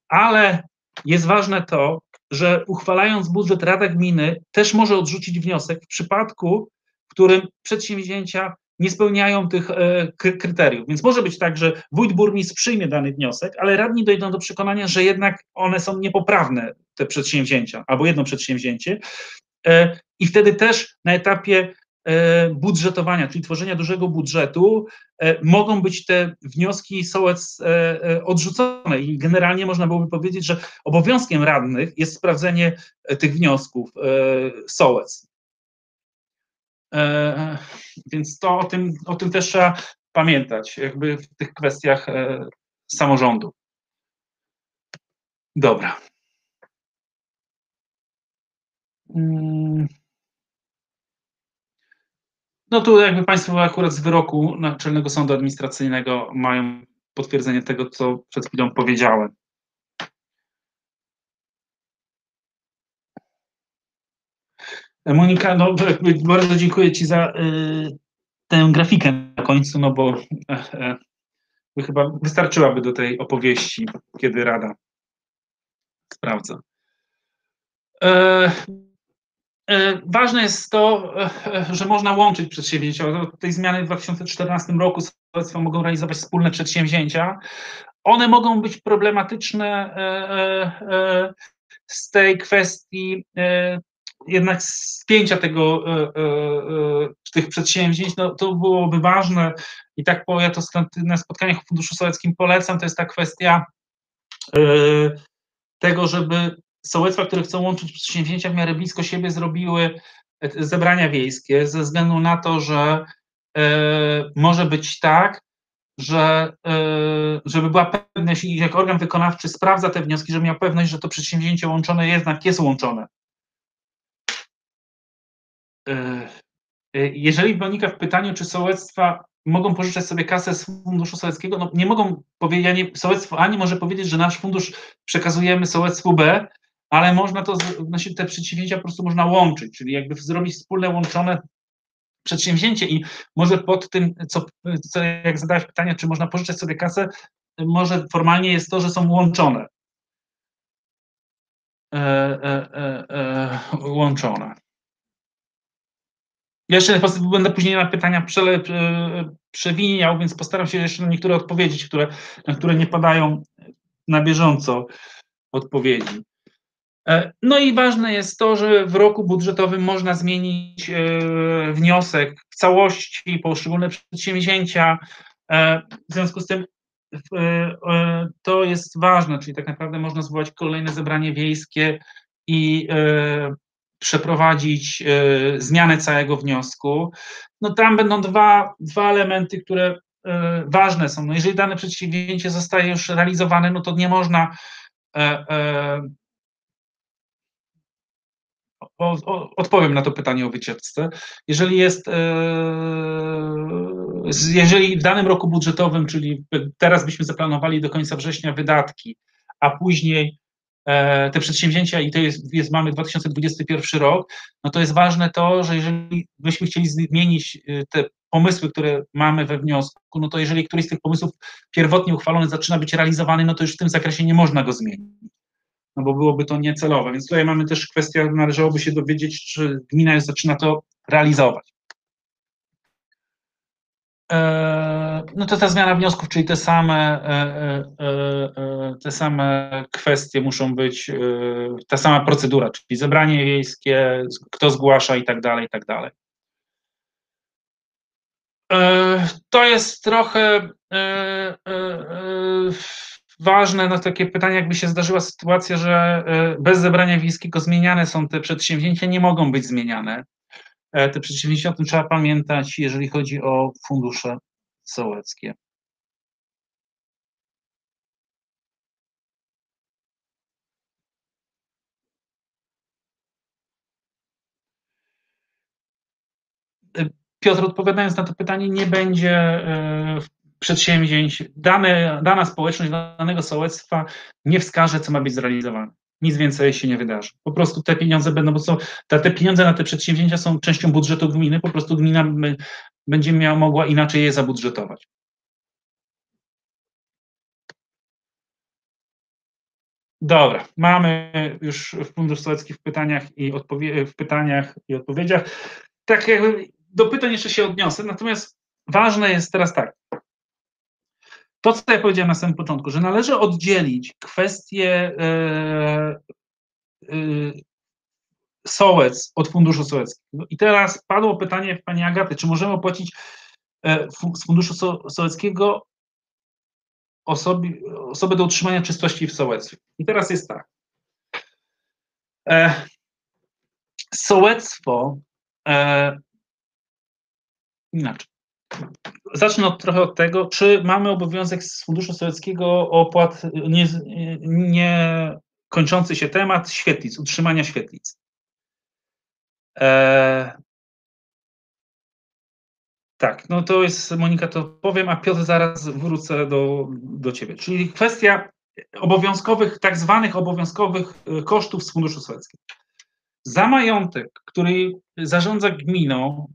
ale jest ważne to, że uchwalając budżet Rada Gminy też może odrzucić wniosek w przypadku, w którym przedsięwzięcia nie spełniają tych kryteriów. Więc może być tak, że wójt burmistrz przyjmie dany wniosek, ale radni dojdą do przekonania, że jednak one są niepoprawne te przedsięwzięcia, albo jedno przedsięwzięcie. E, I wtedy też na etapie e, budżetowania, czyli tworzenia dużego budżetu, e, mogą być te wnioski sołec odrzucone i generalnie można byłoby powiedzieć, że obowiązkiem radnych jest sprawdzenie tych wniosków sołec. Więc to o tym, o tym też trzeba pamiętać, jakby w tych kwestiach samorządu. Dobra. No tu jakby Państwo akurat z wyroku Naczelnego Sądu Administracyjnego mają potwierdzenie tego, co przed chwilą powiedziałem. Monika, no bardzo dziękuję Ci za y, tę grafikę na końcu, no bo e, e, chyba wystarczyłaby do tej opowieści, kiedy Rada sprawdza. E, e, ważne jest to, e, że można łączyć przedsięwzięcia. Od tej zmiany w 2014 roku mogą realizować wspólne przedsięwzięcia. One mogą być problematyczne z tej kwestii jednak spięcia tego, tych przedsięwzięć, no, to byłoby ważne i tak ja to na spotkaniach w Funduszu Sołeckim polecam, to jest ta kwestia tego, żeby sołectwa, które chcą łączyć przedsięwzięcia w miarę blisko siebie, zrobiły e, zebrania wiejskie, ze względu na to, że e, może być tak, że e, żeby była pewność, jak organ wykonawczy sprawdza te wnioski, żeby miał pewność, że to przedsięwzięcie łączone jednak jest łączone. Jeżeli wynika w pytaniu, czy sołectwa mogą pożyczać sobie kasę z funduszu sołeckiego, no nie mogą powiedzieć, ja nie, sołectwo może powiedzieć, że nasz fundusz przekazujemy sołectwu B, ale można to, znaczy te przedsięwzięcia po prostu można łączyć, czyli jakby zrobić wspólne, łączone przedsięwzięcie i może pod tym, co, co jak zadałeś pytanie, czy można pożyczać sobie kasę, może formalnie jest to, że są łączone. E, e, e, e łączone. Jeszcze będę później na pytania przele, przewiniał, więc postaram się jeszcze na niektóre odpowiedzieć, które, na które nie padają na bieżąco odpowiedzi. E, no i ważne jest to, że w roku budżetowym można zmienić e, wniosek w całości, poszczególne przedsięwzięcia. E, w związku z tym to jest ważne, czyli tak naprawdę można zwołać kolejne zebranie wiejskie i przeprowadzić zmianę całego wniosku. No tam będą dwa, dwa elementy, które ważne są. No jeżeli dane przedsięwzięcie zostaje już realizowane, no to nie można odpowiem na to pytanie o wycieczce. Jeżeli jest, e, jeżeli w danym roku budżetowym, czyli teraz byśmy zaplanowali do końca września wydatki, a później e, te przedsięwzięcia i to jest, jest, mamy 2021 rok, no to jest ważne to, że jeżeli byśmy chcieli zmienić e, te pomysły, które mamy we wniosku, no to jeżeli któryś z tych pomysłów pierwotnie uchwalony zaczyna być realizowany, no to już w tym zakresie nie można go zmienić no bo byłoby to niecelowe. Więc tutaj mamy też kwestię, należałoby się dowiedzieć, czy gmina już zaczyna to realizować. E, no to ta zmiana wniosków, czyli te same, e, e, te same kwestie muszą być, ta sama procedura, czyli zebranie wiejskie, kto zgłasza i tak dalej, i tak dalej. To jest trochę ważne, no takie pytanie, jakby się zdarzyła sytuacja, że e, bez zebrania wiejskiego zmieniane są te przedsięwzięcia, nie mogą być zmieniane. E, te przedsięwzięcia, o tym trzeba pamiętać, jeżeli chodzi o fundusze sołeckie. E, Piotr, odpowiadając na to pytanie, nie będzie przedsięwzięć, dane, dana społeczność danego sołectwa nie wskaże, co ma być zrealizowane. Nic więcej się nie wydarzy. Po prostu te pieniądze będą, bo są, te, te pieniądze na te przedsięwzięcia są częścią budżetu gminy, po prostu gmina będzie miała, mogła inaczej je zabudżetować. Dobra, mamy już Fundusz Sołecki w pytaniach i, w pytaniach i odpowiedziach. Tak jakby do pytań jeszcze się odniosę, natomiast ważne jest teraz tak, to, co ja powiedziałem na samym początku, że należy oddzielić kwestię e, e, sołec od funduszu sołeckiego. I teraz padło pytanie pani Agaty, czy możemy opłacić e, z funduszu so, sołeckiego osoby, osobę do utrzymania czystości w sołectwie. I teraz jest tak. E, sołectwo e, inaczej. Zacznę od, trochę od tego, czy mamy obowiązek z Funduszu Sowieckiego opłat nie, nie kończący się temat świetlic, utrzymania świetlic. E, tak, no to jest, Monika, to powiem, a Piotr, zaraz wrócę do, do Ciebie. Czyli kwestia obowiązkowych, tak zwanych obowiązkowych e, kosztów z Funduszu Sowieckiego. Za majątek, który zarządza gminą,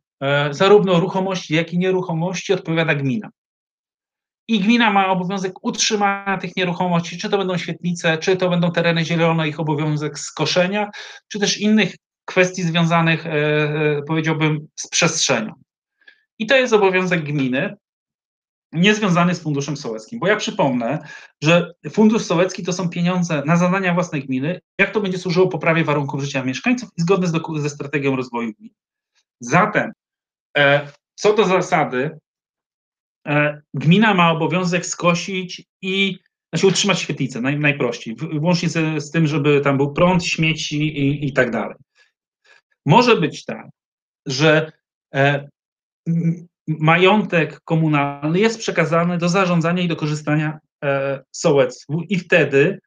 zarówno ruchomości, jak i nieruchomości odpowiada gmina. I gmina ma obowiązek utrzymania tych nieruchomości, czy to będą świetlice, czy to będą tereny zielone, ich obowiązek skoszenia, czy też innych kwestii związanych, e, e, powiedziałbym, z przestrzenią. I to jest obowiązek gminy, niezwiązany z Funduszem Sołeckim. Bo ja przypomnę, że Fundusz Sołecki to są pieniądze na zadania własnej gminy, jak to będzie służyło poprawie warunków życia mieszkańców i zgodne z, ze strategią rozwoju gminy. Zatem, e, co do zasady, e, gmina ma obowiązek skosić i znaczy utrzymać świetlicę, naj, najprościej, włącznie z, z, tym, żeby tam był prąd, śmieci i, i tak dalej. Może być tak, że e, majątek komunalny jest przekazany do zarządzania i do korzystania e, sołectwu i wtedy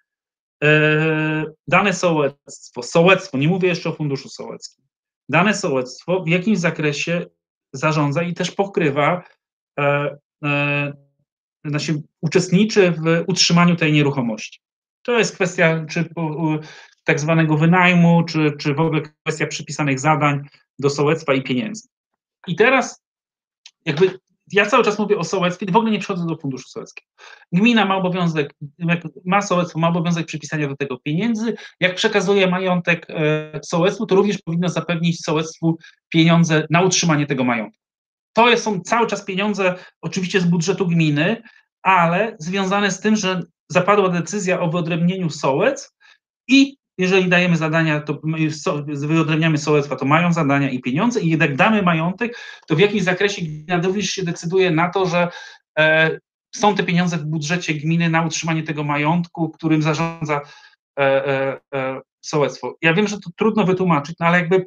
e, dane sołectwo, sołectwo, nie mówię jeszcze o funduszu sołeckim, dane sołectwo w jakimś zakresie zarządza i też pokrywa, e, e, znaczy uczestniczy w utrzymaniu tej nieruchomości. To jest kwestia czy tak zwanego wynajmu, czy, czy w ogóle kwestia przypisanych zadań do sołectwa i pieniędzy. I teraz jakby ja cały czas mówię o sołectwie, w ogóle nie przychodzę do funduszu sołeckiego. Gmina ma obowiązek, ma sołectwo, ma obowiązek przypisania do tego pieniędzy. Jak przekazuje majątek e, sołectwu, to również powinno zapewnić sołectwu pieniądze na utrzymanie tego majątku. To są cały czas pieniądze, oczywiście z budżetu gminy, ale związane z tym, że zapadła decyzja o wyodrębnieniu sołec i jeżeli dajemy zadania, to wyodrębniamy sołectwa, to mają zadania i pieniądze i jak damy majątek, to w jakimś zakresie gmina się decyduje na to, że e, są te pieniądze w budżecie gminy na utrzymanie tego majątku, którym zarządza e, e, e sołectwo. Ja wiem, że to trudno wytłumaczyć, no ale jakby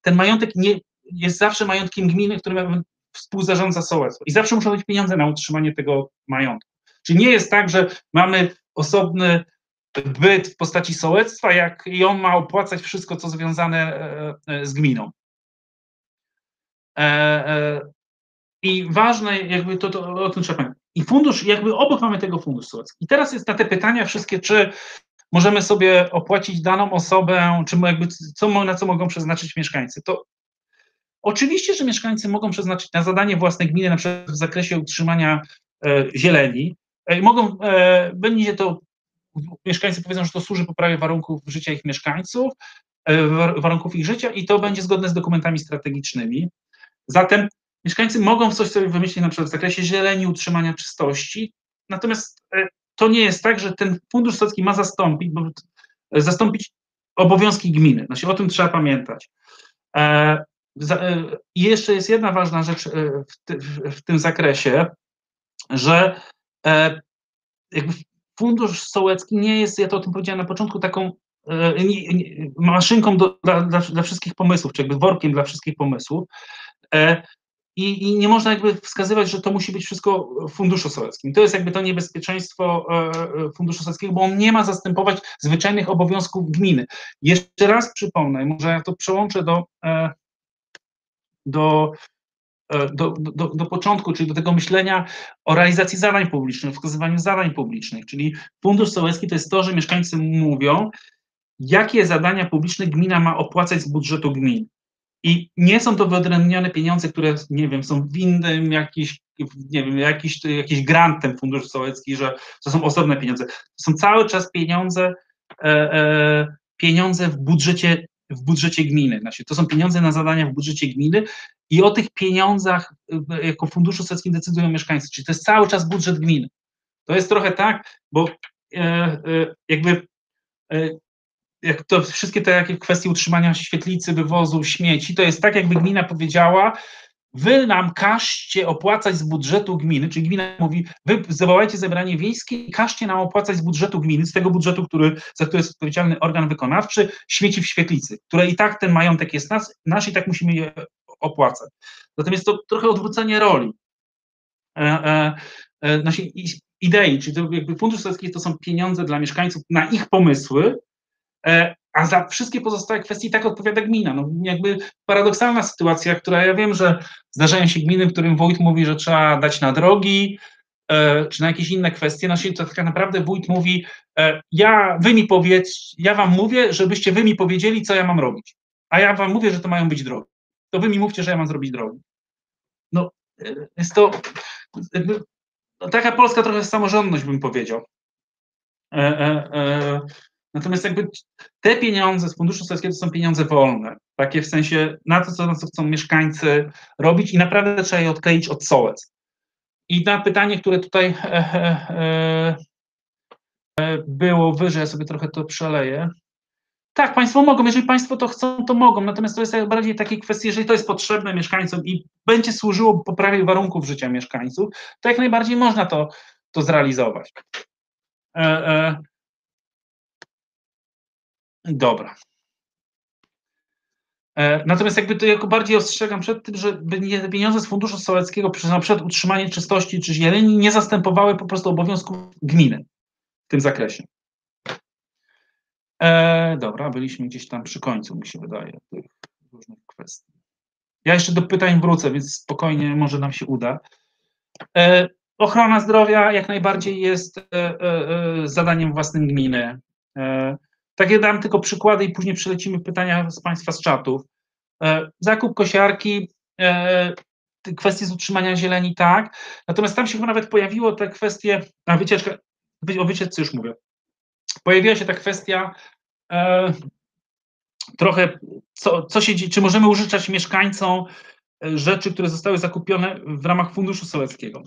ten majątek nie jest zawsze majątkiem gminy, którym współzarządza sołectwo i zawsze muszą być pieniądze na utrzymanie tego majątku. Czyli nie jest tak, że mamy osobny byt w postaci sołectwa, jak i on ma opłacać wszystko, co związane e, e, z gminą. E, I ważne, jakby to, to o tym trzeba pamiętać. I fundusz, jakby obok mamy tego funduszu sołecki. I teraz jest na te pytania wszystkie, czy możemy sobie opłacić daną osobę, czy jakby co, na co mogą przeznaczyć mieszkańcy. To oczywiście, że mieszkańcy mogą przeznaczyć na zadanie własne gminy, na przykład w zakresie utrzymania e, zieleni. E, mogą, e, będzie to mieszkańcy powiedzą, że to służy poprawie warunków życia ich mieszkańców, e, warunków ich życia i to będzie zgodne z dokumentami strategicznymi. Zatem mieszkańcy mogą coś sobie wymyślić na przykład w zakresie zieleni, utrzymania czystości, natomiast e, to nie jest tak, że ten fundusz sołecki ma zastąpić, bo, zastąpić obowiązki gminy. Znaczy, o tym trzeba pamiętać. E, I jeszcze jest jedna ważna rzecz w tym zakresie, że jakby Fundusz Sołecki nie jest, ja to o tym powiedziałem na początku, taką e, maszynką do, dla, dla, dla, wszystkich pomysłów, czy jakby workiem dla wszystkich pomysłów. E, i, I, nie można jakby wskazywać, że to musi być wszystko w Funduszu Sołeckim. To jest jakby to niebezpieczeństwo e, Funduszu Sołeckiego, bo on nie ma zastępować zwyczajnych obowiązków gminy. Jeszcze raz przypomnę, może ja to przełączę do, do do, do, do początku, czyli do tego myślenia o realizacji zadań publicznych, wskazywaniu zadań publicznych, czyli Fundusz Sołecki to jest to, że mieszkańcy mówią, jakie zadania publiczne gmina ma opłacać z budżetu gmin. I nie są to wyodrębnione pieniądze, które, nie wiem, są winnym jakiś, nie wiem, jakiś, jakiś grantem Fundusz Sołecki, że to są osobne pieniądze. To są cały czas pieniądze, e, e, pieniądze w budżecie w budżecie gminy. Znaczy, to są pieniądze na zadania w budżecie gminy i o tych pieniądzach jako funduszu sołeckim decydują mieszkańcy, czyli to jest cały czas budżet gminy. To jest trochę tak, bo e, e, jakby e, jak to wszystkie te jakie kwestie utrzymania świetlicy, wywozu, śmieci, to jest tak, jakby gmina powiedziała, wy nam każcie opłacać z budżetu gminy, czyli gmina mówi, wy zawołajcie zebranie wiejskie i każcie nam opłacać z budżetu gminy, z tego budżetu, który, za który jest odpowiedzialny organ wykonawczy, śmieci w świetlicy, które i tak ten majątek jest nasz, nasz i tak musimy je opłacać. Natomiast to trochę odwrócenie roli e, e, e, naszej idei, czyli to jakby Fundusz to są pieniądze dla mieszkańców na ich pomysły, e, a za wszystkie pozostałe kwestie tak odpowiada gmina. No, jakby paradoksalna sytuacja, która ja wiem, że zdarzają się gminy, w którym wójt mówi, że trzeba dać na drogi, e, czy na jakieś inne kwestie, no, to tak naprawdę wójt mówi, e, ja, wy mi powiedz, ja wam mówię, żebyście wy mi powiedzieli, co ja mam robić, a ja wam mówię, że to mają być drogi. to wy mi mówcie, że ja mam zrobić drogi. No, jest to jakby, no, taka polska trochę samorządność, bym powiedział. E, e, e, natomiast jakby te pieniądze z Funduszu Sowieckiego to są pieniądze wolne, takie w sensie na to, co, na co chcą mieszkańcy robić i naprawdę trzeba je odkleić od Sołec. I na pytanie, które tutaj e, e, e, było wyżej, ja sobie trochę to przeleję. Tak, Państwo mogą, jeżeli Państwo to chcą, to mogą, natomiast to jest bardziej takie kwestie, jeżeli to jest potrzebne mieszkańcom i będzie służyło poprawie warunków życia mieszkańców, to jak najbardziej można to, to zrealizować. E, e. Dobra. E, natomiast jakby to jako bardziej ostrzegam przed tym, żeby pieniądze z Funduszu Sołeckiego na przykład utrzymanie czystości czy zieleni nie zastępowały po prostu obowiązków gminy w tym zakresie. E, dobra, byliśmy gdzieś tam przy końcu, mi się wydaje, tych różnych kwestii. Ja jeszcze do pytań wrócę, więc spokojnie może nam się uda. E, ochrona zdrowia jak najbardziej jest e, e, e zadaniem własnym gminy. E, takie dam tylko przykłady i później przelecimy pytania z Państwa z czatów. zakup kosiarki, kwestie z utrzymania zieleni, tak. Natomiast tam się nawet pojawiło te kwestie, a wycieczka, o wycieczce już mówię, pojawiła się ta kwestia e, trochę, co, co się dzieje, czy możemy użyczać mieszkańcom e, rzeczy, które zostały zakupione w ramach Funduszu Sołeckiego.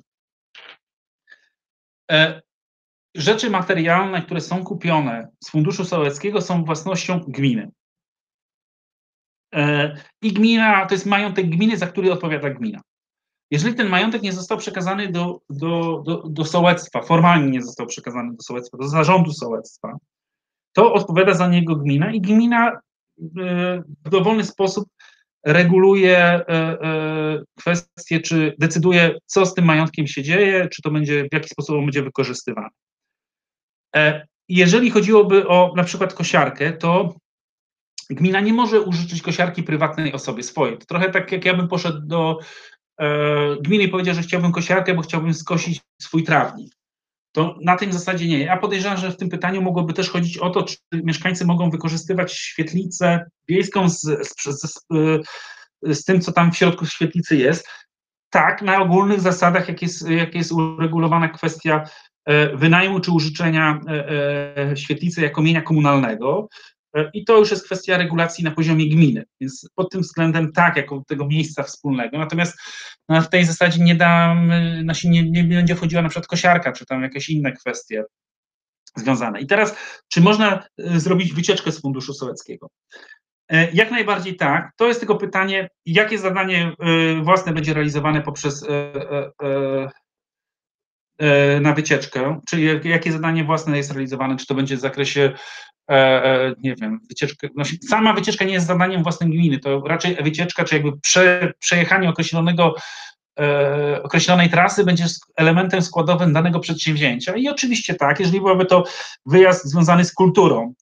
E, rzeczy materialne, które są kupione z Funduszu Sołeckiego są własnością gminy. E, I gmina, to jest majątek gminy, za który odpowiada gmina. Jeżeli ten majątek nie został przekazany do, do, do, do sołectwa, formalnie nie został przekazany do sołectwa, do zarządu sołectwa, to odpowiada za niego gmina i gmina e, w dowolny sposób reguluje e, kwestie, czy decyduje, co z tym majątkiem się dzieje, czy to będzie, w jaki sposób on będzie wykorzystywany. Jeżeli chodziłoby o na przykład kosiarkę, to gmina nie może użyczyć kosiarki prywatnej osobie swojej. To trochę tak, jak ja bym poszedł do gminy i powiedział, że chciałbym kosiarkę, bo chciałbym skosić swój trawnik to na tym zasadzie nie. Ja podejrzewam, że w tym pytaniu mogłoby też chodzić o to, czy mieszkańcy mogą wykorzystywać świetlicę wiejską z, z, z, z tym, co tam w środku świetlicy jest. Tak, na ogólnych zasadach, jak jest, jak jest uregulowana kwestia e, wynajmu czy użyczenia e, e, świetlicy jako mienia komunalnego, E, I to już jest kwestia regulacji na poziomie gminy, więc pod tym względem tak, jako tego miejsca wspólnego. Natomiast no, w tej zasadzie nie dam, nie, nie będzie wchodziła na przykład kosiarka, czy tam jakieś inne kwestie związane. I teraz, czy można e, zrobić wycieczkę z Funduszu Sołeckiego? Jak najbardziej tak. To jest tylko pytanie, jakie zadanie własne będzie realizowane poprzez na wycieczkę, czyli jakie zadanie własne jest realizowane, czy to będzie w zakresie E, e, nie wiem, wycieczka, no, sama wycieczka nie jest zadaniem własnej gminy, to raczej wycieczka, czy jakby prze, przejechanie określonego, e, określonej trasy będzie elementem składowym danego przedsięwzięcia. I oczywiście tak, jeżeli byłoby to wyjazd związany z kulturą,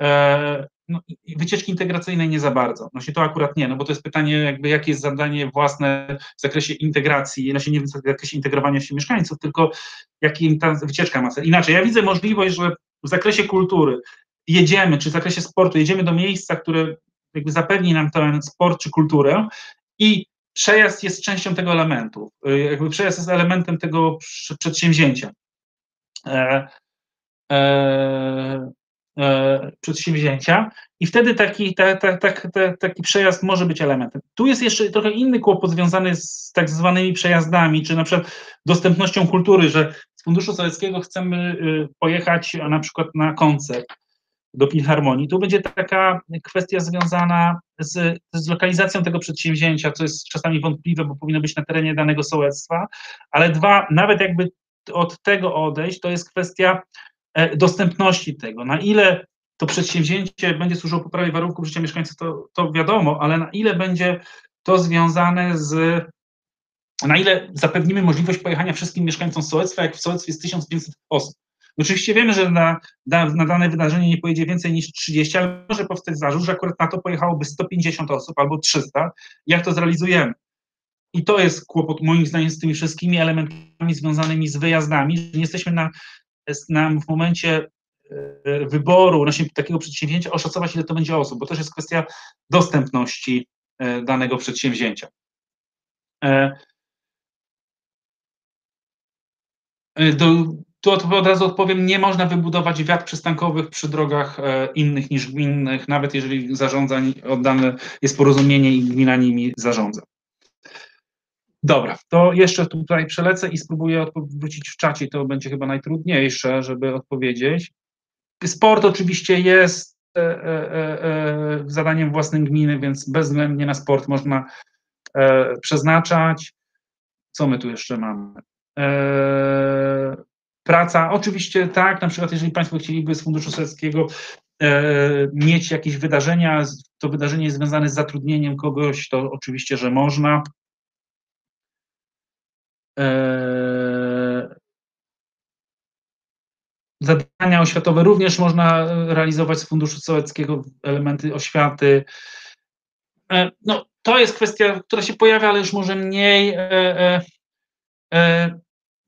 e, no, wycieczki integracyjnej nie za bardzo. No się to akurat nie, no bo to jest pytanie, jakby jakie jest zadanie własne w zakresie integracji, znaczy nie w zakresie integrowania się mieszkańców, tylko jaki ta wycieczka ma sens. Inaczej, ja widzę możliwość, że w zakresie kultury jedziemy, czy w zakresie sportu, jedziemy do miejsca, które jakby zapewni nam ten sport czy kulturę i przejazd jest częścią tego elementu. Y, jakby przejazd jest elementem tego przedsięwzięcia. E, e, przedsięwzięcia i wtedy taki, ta, ta, ta, taki przejazd może być elementem. Tu jest jeszcze trochę inny kłopot związany z tak zwanymi przejazdami, czy na przykład dostępnością kultury, że z Funduszu Sowieckiego chcemy y, pojechać na przykład na koncert do Filharmonii. Tu będzie taka kwestia związana z, z lokalizacją tego przedsięwzięcia, co jest czasami wątpliwe, bo powinno być na terenie danego sołectwa, ale dwa, nawet jakby od tego odejść, to jest kwestia e, dostępności tego, na ile to przedsięwzięcie będzie służyło poprawie warunków życia mieszkańców, to, to wiadomo, ale na ile będzie to związane z na ile zapewnimy możliwość pojechania wszystkim mieszkańcom sołectwa, jak w sołectwie jest 1500 osób. Oczywiście wiemy, że na, na, na, dane wydarzenie nie pojedzie więcej niż 30, ale może powstać zarzut, że akurat na to pojechałoby 150 osób albo 300. Jak to zrealizujemy? I to jest kłopot moim zdaniem z tymi wszystkimi elementami związanymi z wyjazdami, że nie jesteśmy na, na w momencie e, wyboru takiego przedsięwzięcia oszacować, ile to będzie osób, bo też jest kwestia dostępności danego przedsięwzięcia. Do, tu od razu odpowiem, nie można wybudować wiat przystankowych przy drogach innych niż gminnych, nawet jeżeli zarządza oddane jest porozumienie i gmina nimi zarządza. Dobra, to jeszcze tutaj przelecę i spróbuję wrócić w czacie, to będzie chyba najtrudniejsze, żeby odpowiedzieć. Sport oczywiście jest e, e, e, zadaniem własnym gminy, więc bezwzględnie na sport można e, przeznaczać. Co my tu jeszcze mamy? E, praca, oczywiście tak, na przykład jeżeli Państwo chcieliby z Funduszu Sowieckiego e, mieć jakieś wydarzenia, to wydarzenie jest związane z zatrudnieniem kogoś, to oczywiście, że można. Eee, zadania oświatowe również można realizować z Funduszu Sołeckiego, elementy oświaty. Eee, no, to jest kwestia, która się pojawia, ale już może mniej. Eee,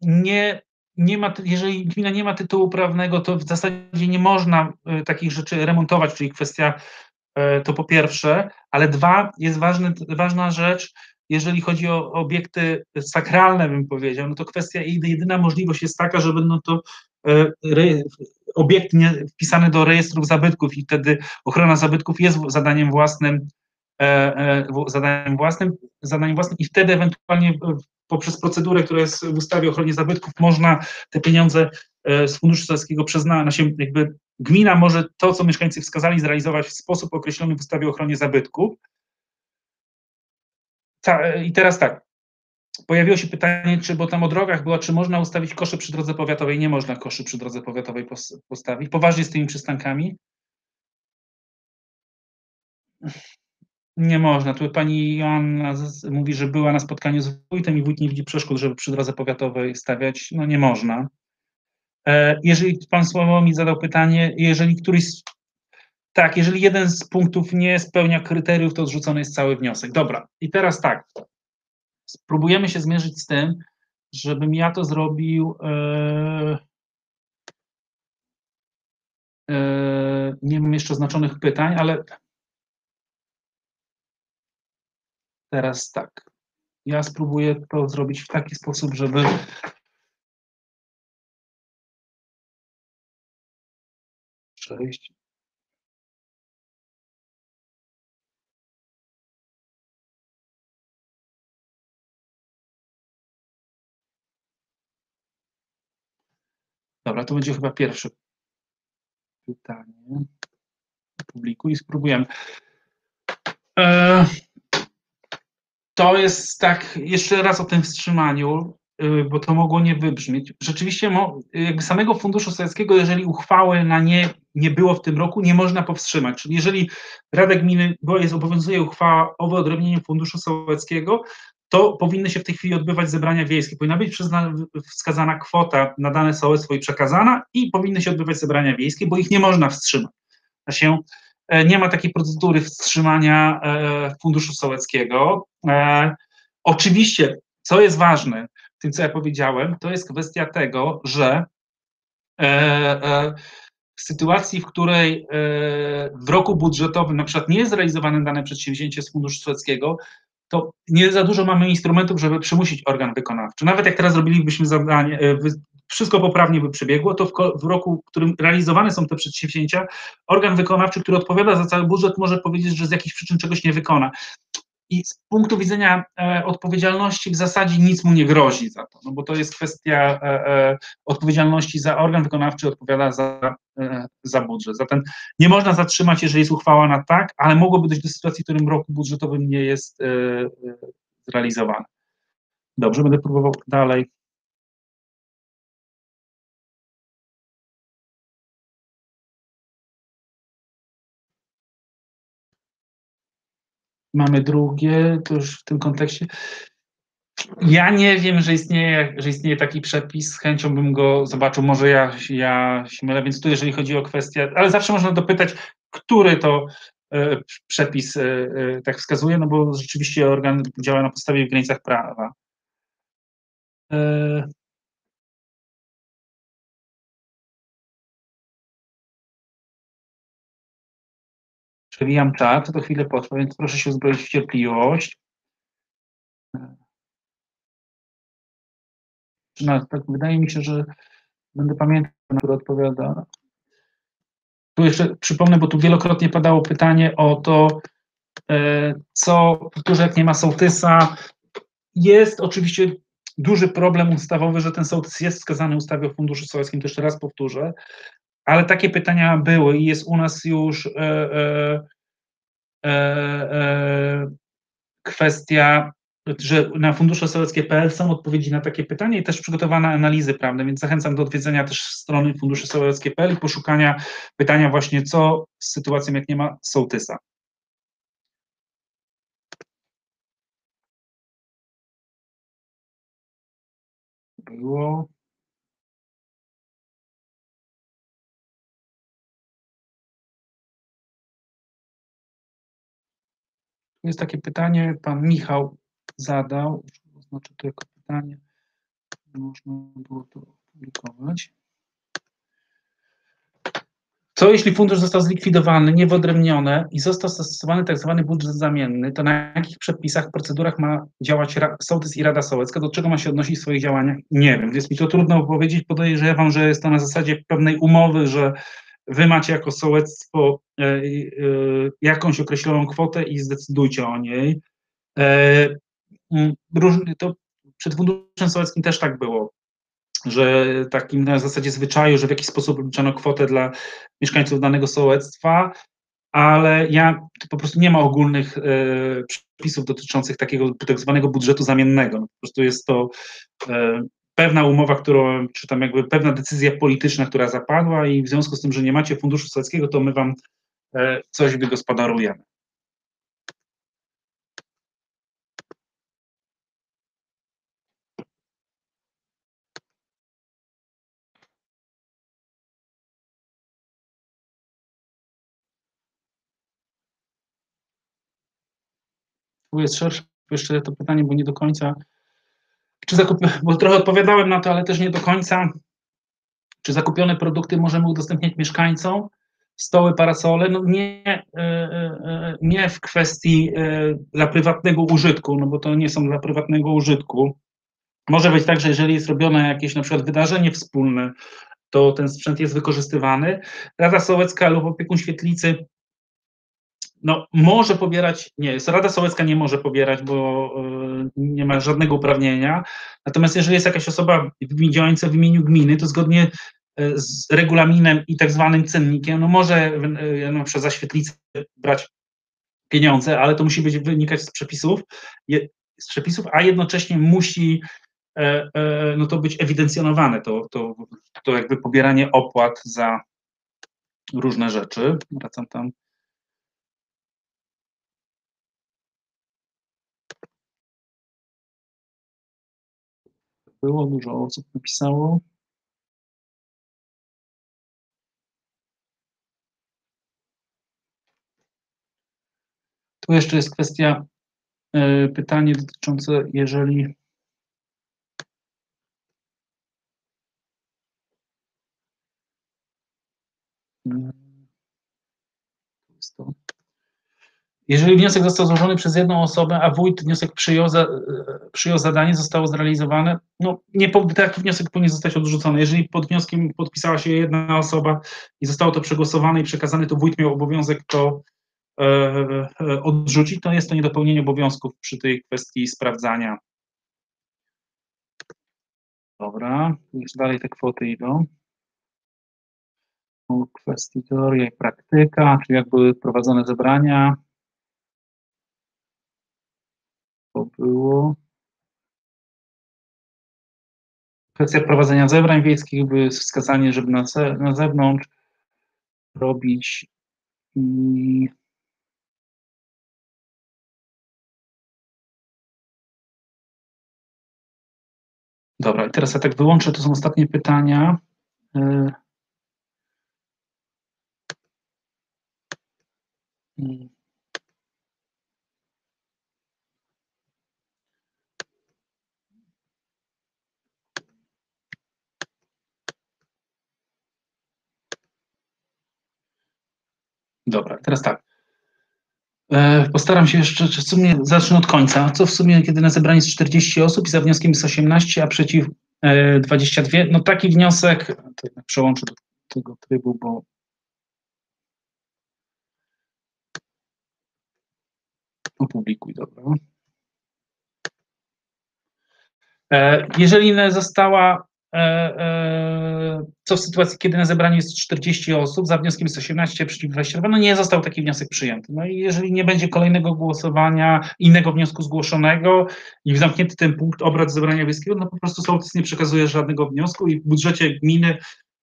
nie, nie ma, jeżeli gmina nie ma tytułu prawnego, to w zasadzie nie można takich rzeczy remontować, czyli kwestia to po pierwsze, ale dwa, jest ważny, ważna rzecz, jeżeli chodzi o obiekty sakralne, bym powiedział, no to kwestia, jedyna możliwość jest taka, żeby no to e, obiekt nie, wpisany do rejestrów zabytków i wtedy ochrona zabytków jest zadaniem własnym, e, e, zadaniem własnym, zadaniem własnym i wtedy ewentualnie poprzez procedurę, która jest w ustawie o ochronie zabytków, można te pieniądze z Funduszu Sowieckiego przeznać, się jakby gmina może to, co mieszkańcy wskazali, zrealizować w sposób określony w ustawie o ochronie zabytków, i teraz tak, pojawiło się pytanie, czy, bo tam o drogach była, czy można ustawić kosze przy drodze powiatowej. Nie można koszy przy drodze powiatowej postawić. Poważnie z tymi przystankami? Nie można. Tu pani Joanna mówi, że była na spotkaniu z wójtem i wójt nie widzi przeszkód, żeby przy drodze powiatowej stawiać. No nie można. E, jeżeli pan Sławomir zadał pytanie, jeżeli któryś tak, jeżeli jeden z punktów nie spełnia kryteriów, to odrzucony jest cały wniosek. Dobra, i teraz tak. Spróbujemy się zmierzyć z tym, żebym ja to zrobił. Yy, yy, nie mam jeszcze oznaczonych pytań, ale teraz tak. Ja spróbuję to zrobić w taki sposób, żeby przejść Dobra, to będzie chyba pierwsze pytanie. Publikuj i spróbujemy. E, to jest tak, jeszcze raz o tym wstrzymaniu, y, bo to mogło nie wybrzmieć. Rzeczywiście jakby samego Funduszu Sowieckiego, jeżeli uchwały na nie nie było w tym roku, nie można powstrzymać. Czyli jeżeli Rada Gminy, bo jest obowiązuje uchwała o wyodrębnieniu Funduszu Sowieckiego, to powinny się w tej chwili odbywać zebrania wiejskie. Powinna być wskazana kwota na dane sołectwo i przekazana i powinny się odbywać zebrania wiejskie, bo ich nie można wstrzymać. Się, e, nie ma takiej procedury wstrzymania e, funduszu sołeckiego. E, oczywiście, co jest ważne w tym, co ja powiedziałem, to jest kwestia tego, że w sytuacji, w której w roku budżetowym na przykład nie jest zrealizowane dane przedsięwzięcie z Funduszu Sołeckiego, to nie za dużo mamy instrumentów, żeby przymusić organ wykonawczy. Nawet jak teraz robilibyśmy zadanie, e, wszystko poprawnie by przebiegło, to w, w, roku, w którym realizowane są te przedsięwzięcia, organ wykonawczy, który odpowiada za cały budżet, może powiedzieć, że z jakichś przyczyn czegoś nie wykona. I z punktu widzenia e, odpowiedzialności w zasadzie nic mu nie grozi za to, no bo to jest kwestia e, e, odpowiedzialności za organ wykonawczy, odpowiada za, za budżet. Zatem nie można zatrzymać, jeżeli jest uchwała na tak, ale mogłoby dojść do sytuacji, w którym roku budżetowym nie jest zrealizowany. Dobrze, będę próbował dalej. Mamy drugie, to już w tym kontekście. Ja nie wiem, że istnieje, że istnieje taki przepis, z chęcią bym go zobaczył, może ja, ja się mylę, więc tu jeżeli chodzi o kwestię, ale zawsze można dopytać, który to e, przepis e, e, tak wskazuje, no bo rzeczywiście organ działa na podstawie w granicach prawa. Przewijam czat, to chwilę potrwa, więc proszę się uzbroić w cierpliwość. No, tak wydaje mi się, że będę pamiętał, na które odpowiada. Tu jeszcze przypomnę, bo tu wielokrotnie padało pytanie o to, e, co powtórzę, jak nie ma sołtysa. Jest oczywiście duży problem ustawowy, że ten sołtys jest wskazany w ustawie o Funduszu Sołeckim, to jeszcze raz powtórzę, ale takie pytania były i jest u nas już e, e, e, kwestia, że na fundusze są odpowiedzi na takie pytania i też przygotowane analizy prawne, więc zachęcam do odwiedzenia też strony fundusze sołeckie.pl i poszukania pytania właśnie, co z sytuacją, jak nie ma sołtysa. Było. Jest takie pytanie, pan Michał zadał, oznaczę to jako pytanie, można było to opublikować. Co jeśli fundusz został zlikwidowany, niewyodrębniony i został zastosowany tak zwany budżet zamienny, to na jakich przepisach, procedurach ma działać sołtys i Rada Sołecka, do czego ma się odnosić w swoich działaniach? Nie wiem, jest mi to trudno powiedzieć, podejrzewam, że jest to na zasadzie pewnej umowy, że wy macie jako sołectwo e, e, jakąś określoną kwotę i zdecydujcie o niej. E, to przed funduszem sołeckim też tak było, że takim na zasadzie zwyczaju, że w jakiś sposób obliczano kwotę dla mieszkańców danego sołectwa, ale ja po prostu nie ma ogólnych przepisów dotyczących takiego tak zwanego budżetu zamiennego. No, po prostu jest to pewna umowa, którą, czy tam jakby pewna decyzja polityczna, która zapadła i w związku z tym, że nie macie funduszu sołeckiego, to my wam e, coś wygospodarujemy. Tu jest szersze jeszcze to pytanie, bo nie do końca czy zakup... bo trochę odpowiadałem na to, ale też nie do końca. Czy zakupione produkty możemy udostępniać mieszkańcom? Stoły, parasole? No nie, e, e, e, nie w kwestii dla prywatnego użytku, no bo to nie są dla prywatnego użytku. Może być tak, że jeżeli jest robione jakieś na przykład wydarzenie wspólne, to ten sprzęt jest wykorzystywany. Rada Sołecka lub opiekun świetlicy no, może pobierać, nie, Rada Sołecka nie może pobierać, bo y, nie ma żadnego uprawnienia. Natomiast jeżeli jest jakaś osoba działająca w imieniu gminy, to zgodnie y, z regulaminem i tak zwanym cennikiem, no może y, na przykład za świetlicę brać pieniądze, ale to musi być wynikać z przepisów, z przepisów, a jednocześnie musi e, e, no to być ewidencjonowane, to, to, to jakby pobieranie opłat za różne rzeczy. Wracam tam. Było, dużo osób napisało. Tu jeszcze jest kwestia, y, pytanie dotyczące, jeżeli y, jest to. Jeżeli wniosek został złożony przez jedną osobę, a wójt wniosek przyjął, za, przyjął zadanie, zostało zrealizowane, no nie, taki wniosek powinien zostać odrzucony. Jeżeli pod wnioskiem podpisała się jedna osoba i zostało to przegłosowane i przekazane, to wójt miał obowiązek to e, e, odrzucić, to jest to niedopełnienie obowiązków przy tej kwestii sprawdzania. Dobra, już dalej te kwoty idą. Kwestii teoria i praktyka, czyli jak były prowadzone zebrania, to było. Kwestia prowadzenia zebrań wiejskich, by wskazanie, żeby na, na zewnątrz robić i Dobra, teraz ja tak wyłączę, to są ostatnie pytania. Yy. Dobra, teraz tak. E, Postaram się jeszcze, w sumie zacznę od końca. Co w sumie, kiedy na zebranie jest 40 osób i za wnioskiem jest 18, a przeciw e, 22? No taki wniosek, to jednak przełączę do tego trybu, bo opublikuj, dobra. E, Jeżeli została, e, e, co w sytuacji, kiedy na zebraniu jest 40 osób, za wnioskiem jest 18, przeciw 22, no nie został taki wniosek przyjęty. No i jeżeli nie będzie kolejnego głosowania, innego wniosku zgłoszonego i zamknięty ten punkt obrad zebrania wiejskiego, no po prostu sołtys nie przekazuje żadnego wniosku i w budżecie gminy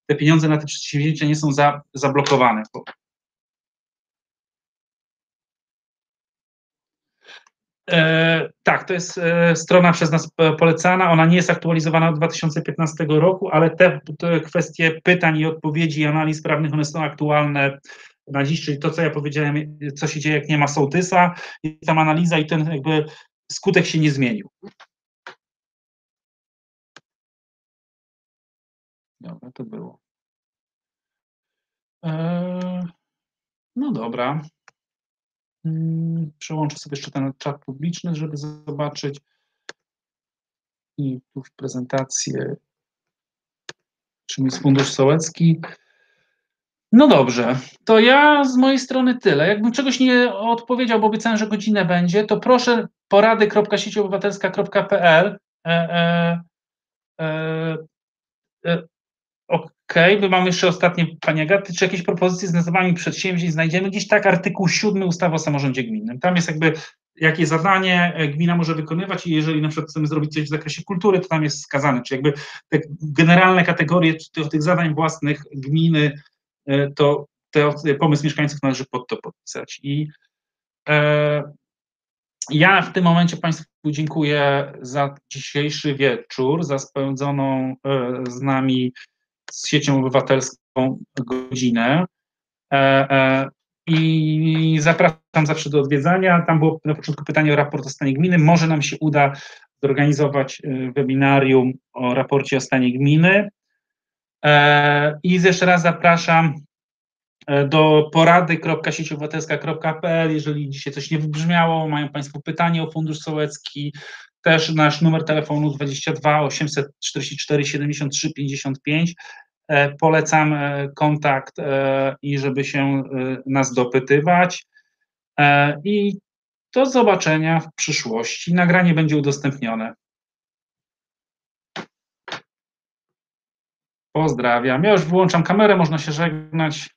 te pieniądze na te przedsięwzięcia nie są za, zablokowane. E, tak, to jest e, strona przez nas p- polecana. Ona nie jest aktualizowana od 2015 roku, ale te, te kwestie pytań i odpowiedzi i analiz prawnych, one są aktualne na dziś, czyli to, co ja powiedziałem, co się dzieje, jak nie ma sołtysa, i tam analiza i ten jakby skutek się nie zmienił. Dobra, to było. E, no dobra. Mm, Przełączę sobie jeszcze ten czat publiczny, żeby zobaczyć. I tu w prezentację, czym jest Fundusz Sołecki. No dobrze, to ja z mojej strony tyle. Jakbym czegoś nie odpowiedział, bo obiecałem, że godzinę będzie, to proszę porady.sieciobywatelska.pl e, e, e, Okej, bo mam jeszcze ostatnie, Pani Agaty, czy jakieś propozycje z nazwami przedsięwzięć znajdziemy? Gdzieś tak artykuł 7 ustawy o samorządzie gminnym. Tam jest jakby, jakie zadanie e, gmina może wykonywać i jeżeli na przykład chcemy zrobić coś w zakresie kultury, to tam jest wskazane, czy jakby te generalne kategorie tych, tych zadań własnych gminy, e, to te, pomysł mieszkańców należy pod to podpisać. I e, ja w tym momencie Państwu dziękuję za dzisiejszy wieczór, za spędzoną e, z nami z siecią obywatelską godzinę. E, e, I zapraszam zawsze do odwiedzania. Tam było na początku pytanie o raport o stanie gminy. Może nam się uda zorganizować e, webinarium o raporcie o stanie gminy. I jeszcze raz zapraszam do porady.sieciobywatelska.pl. Jeżeli dzisiaj coś nie wybrzmiało, mają Państwo pytanie o Fundusz Sołecki, też nasz numer telefonu 22 844 73 55. E, Polecam e, kontakt e, i żeby się e, nas dopytywać. I do zobaczenia w przyszłości. Nagranie będzie udostępnione. Pozdrawiam. Ja już wyłączam kamerę, można się żegnać.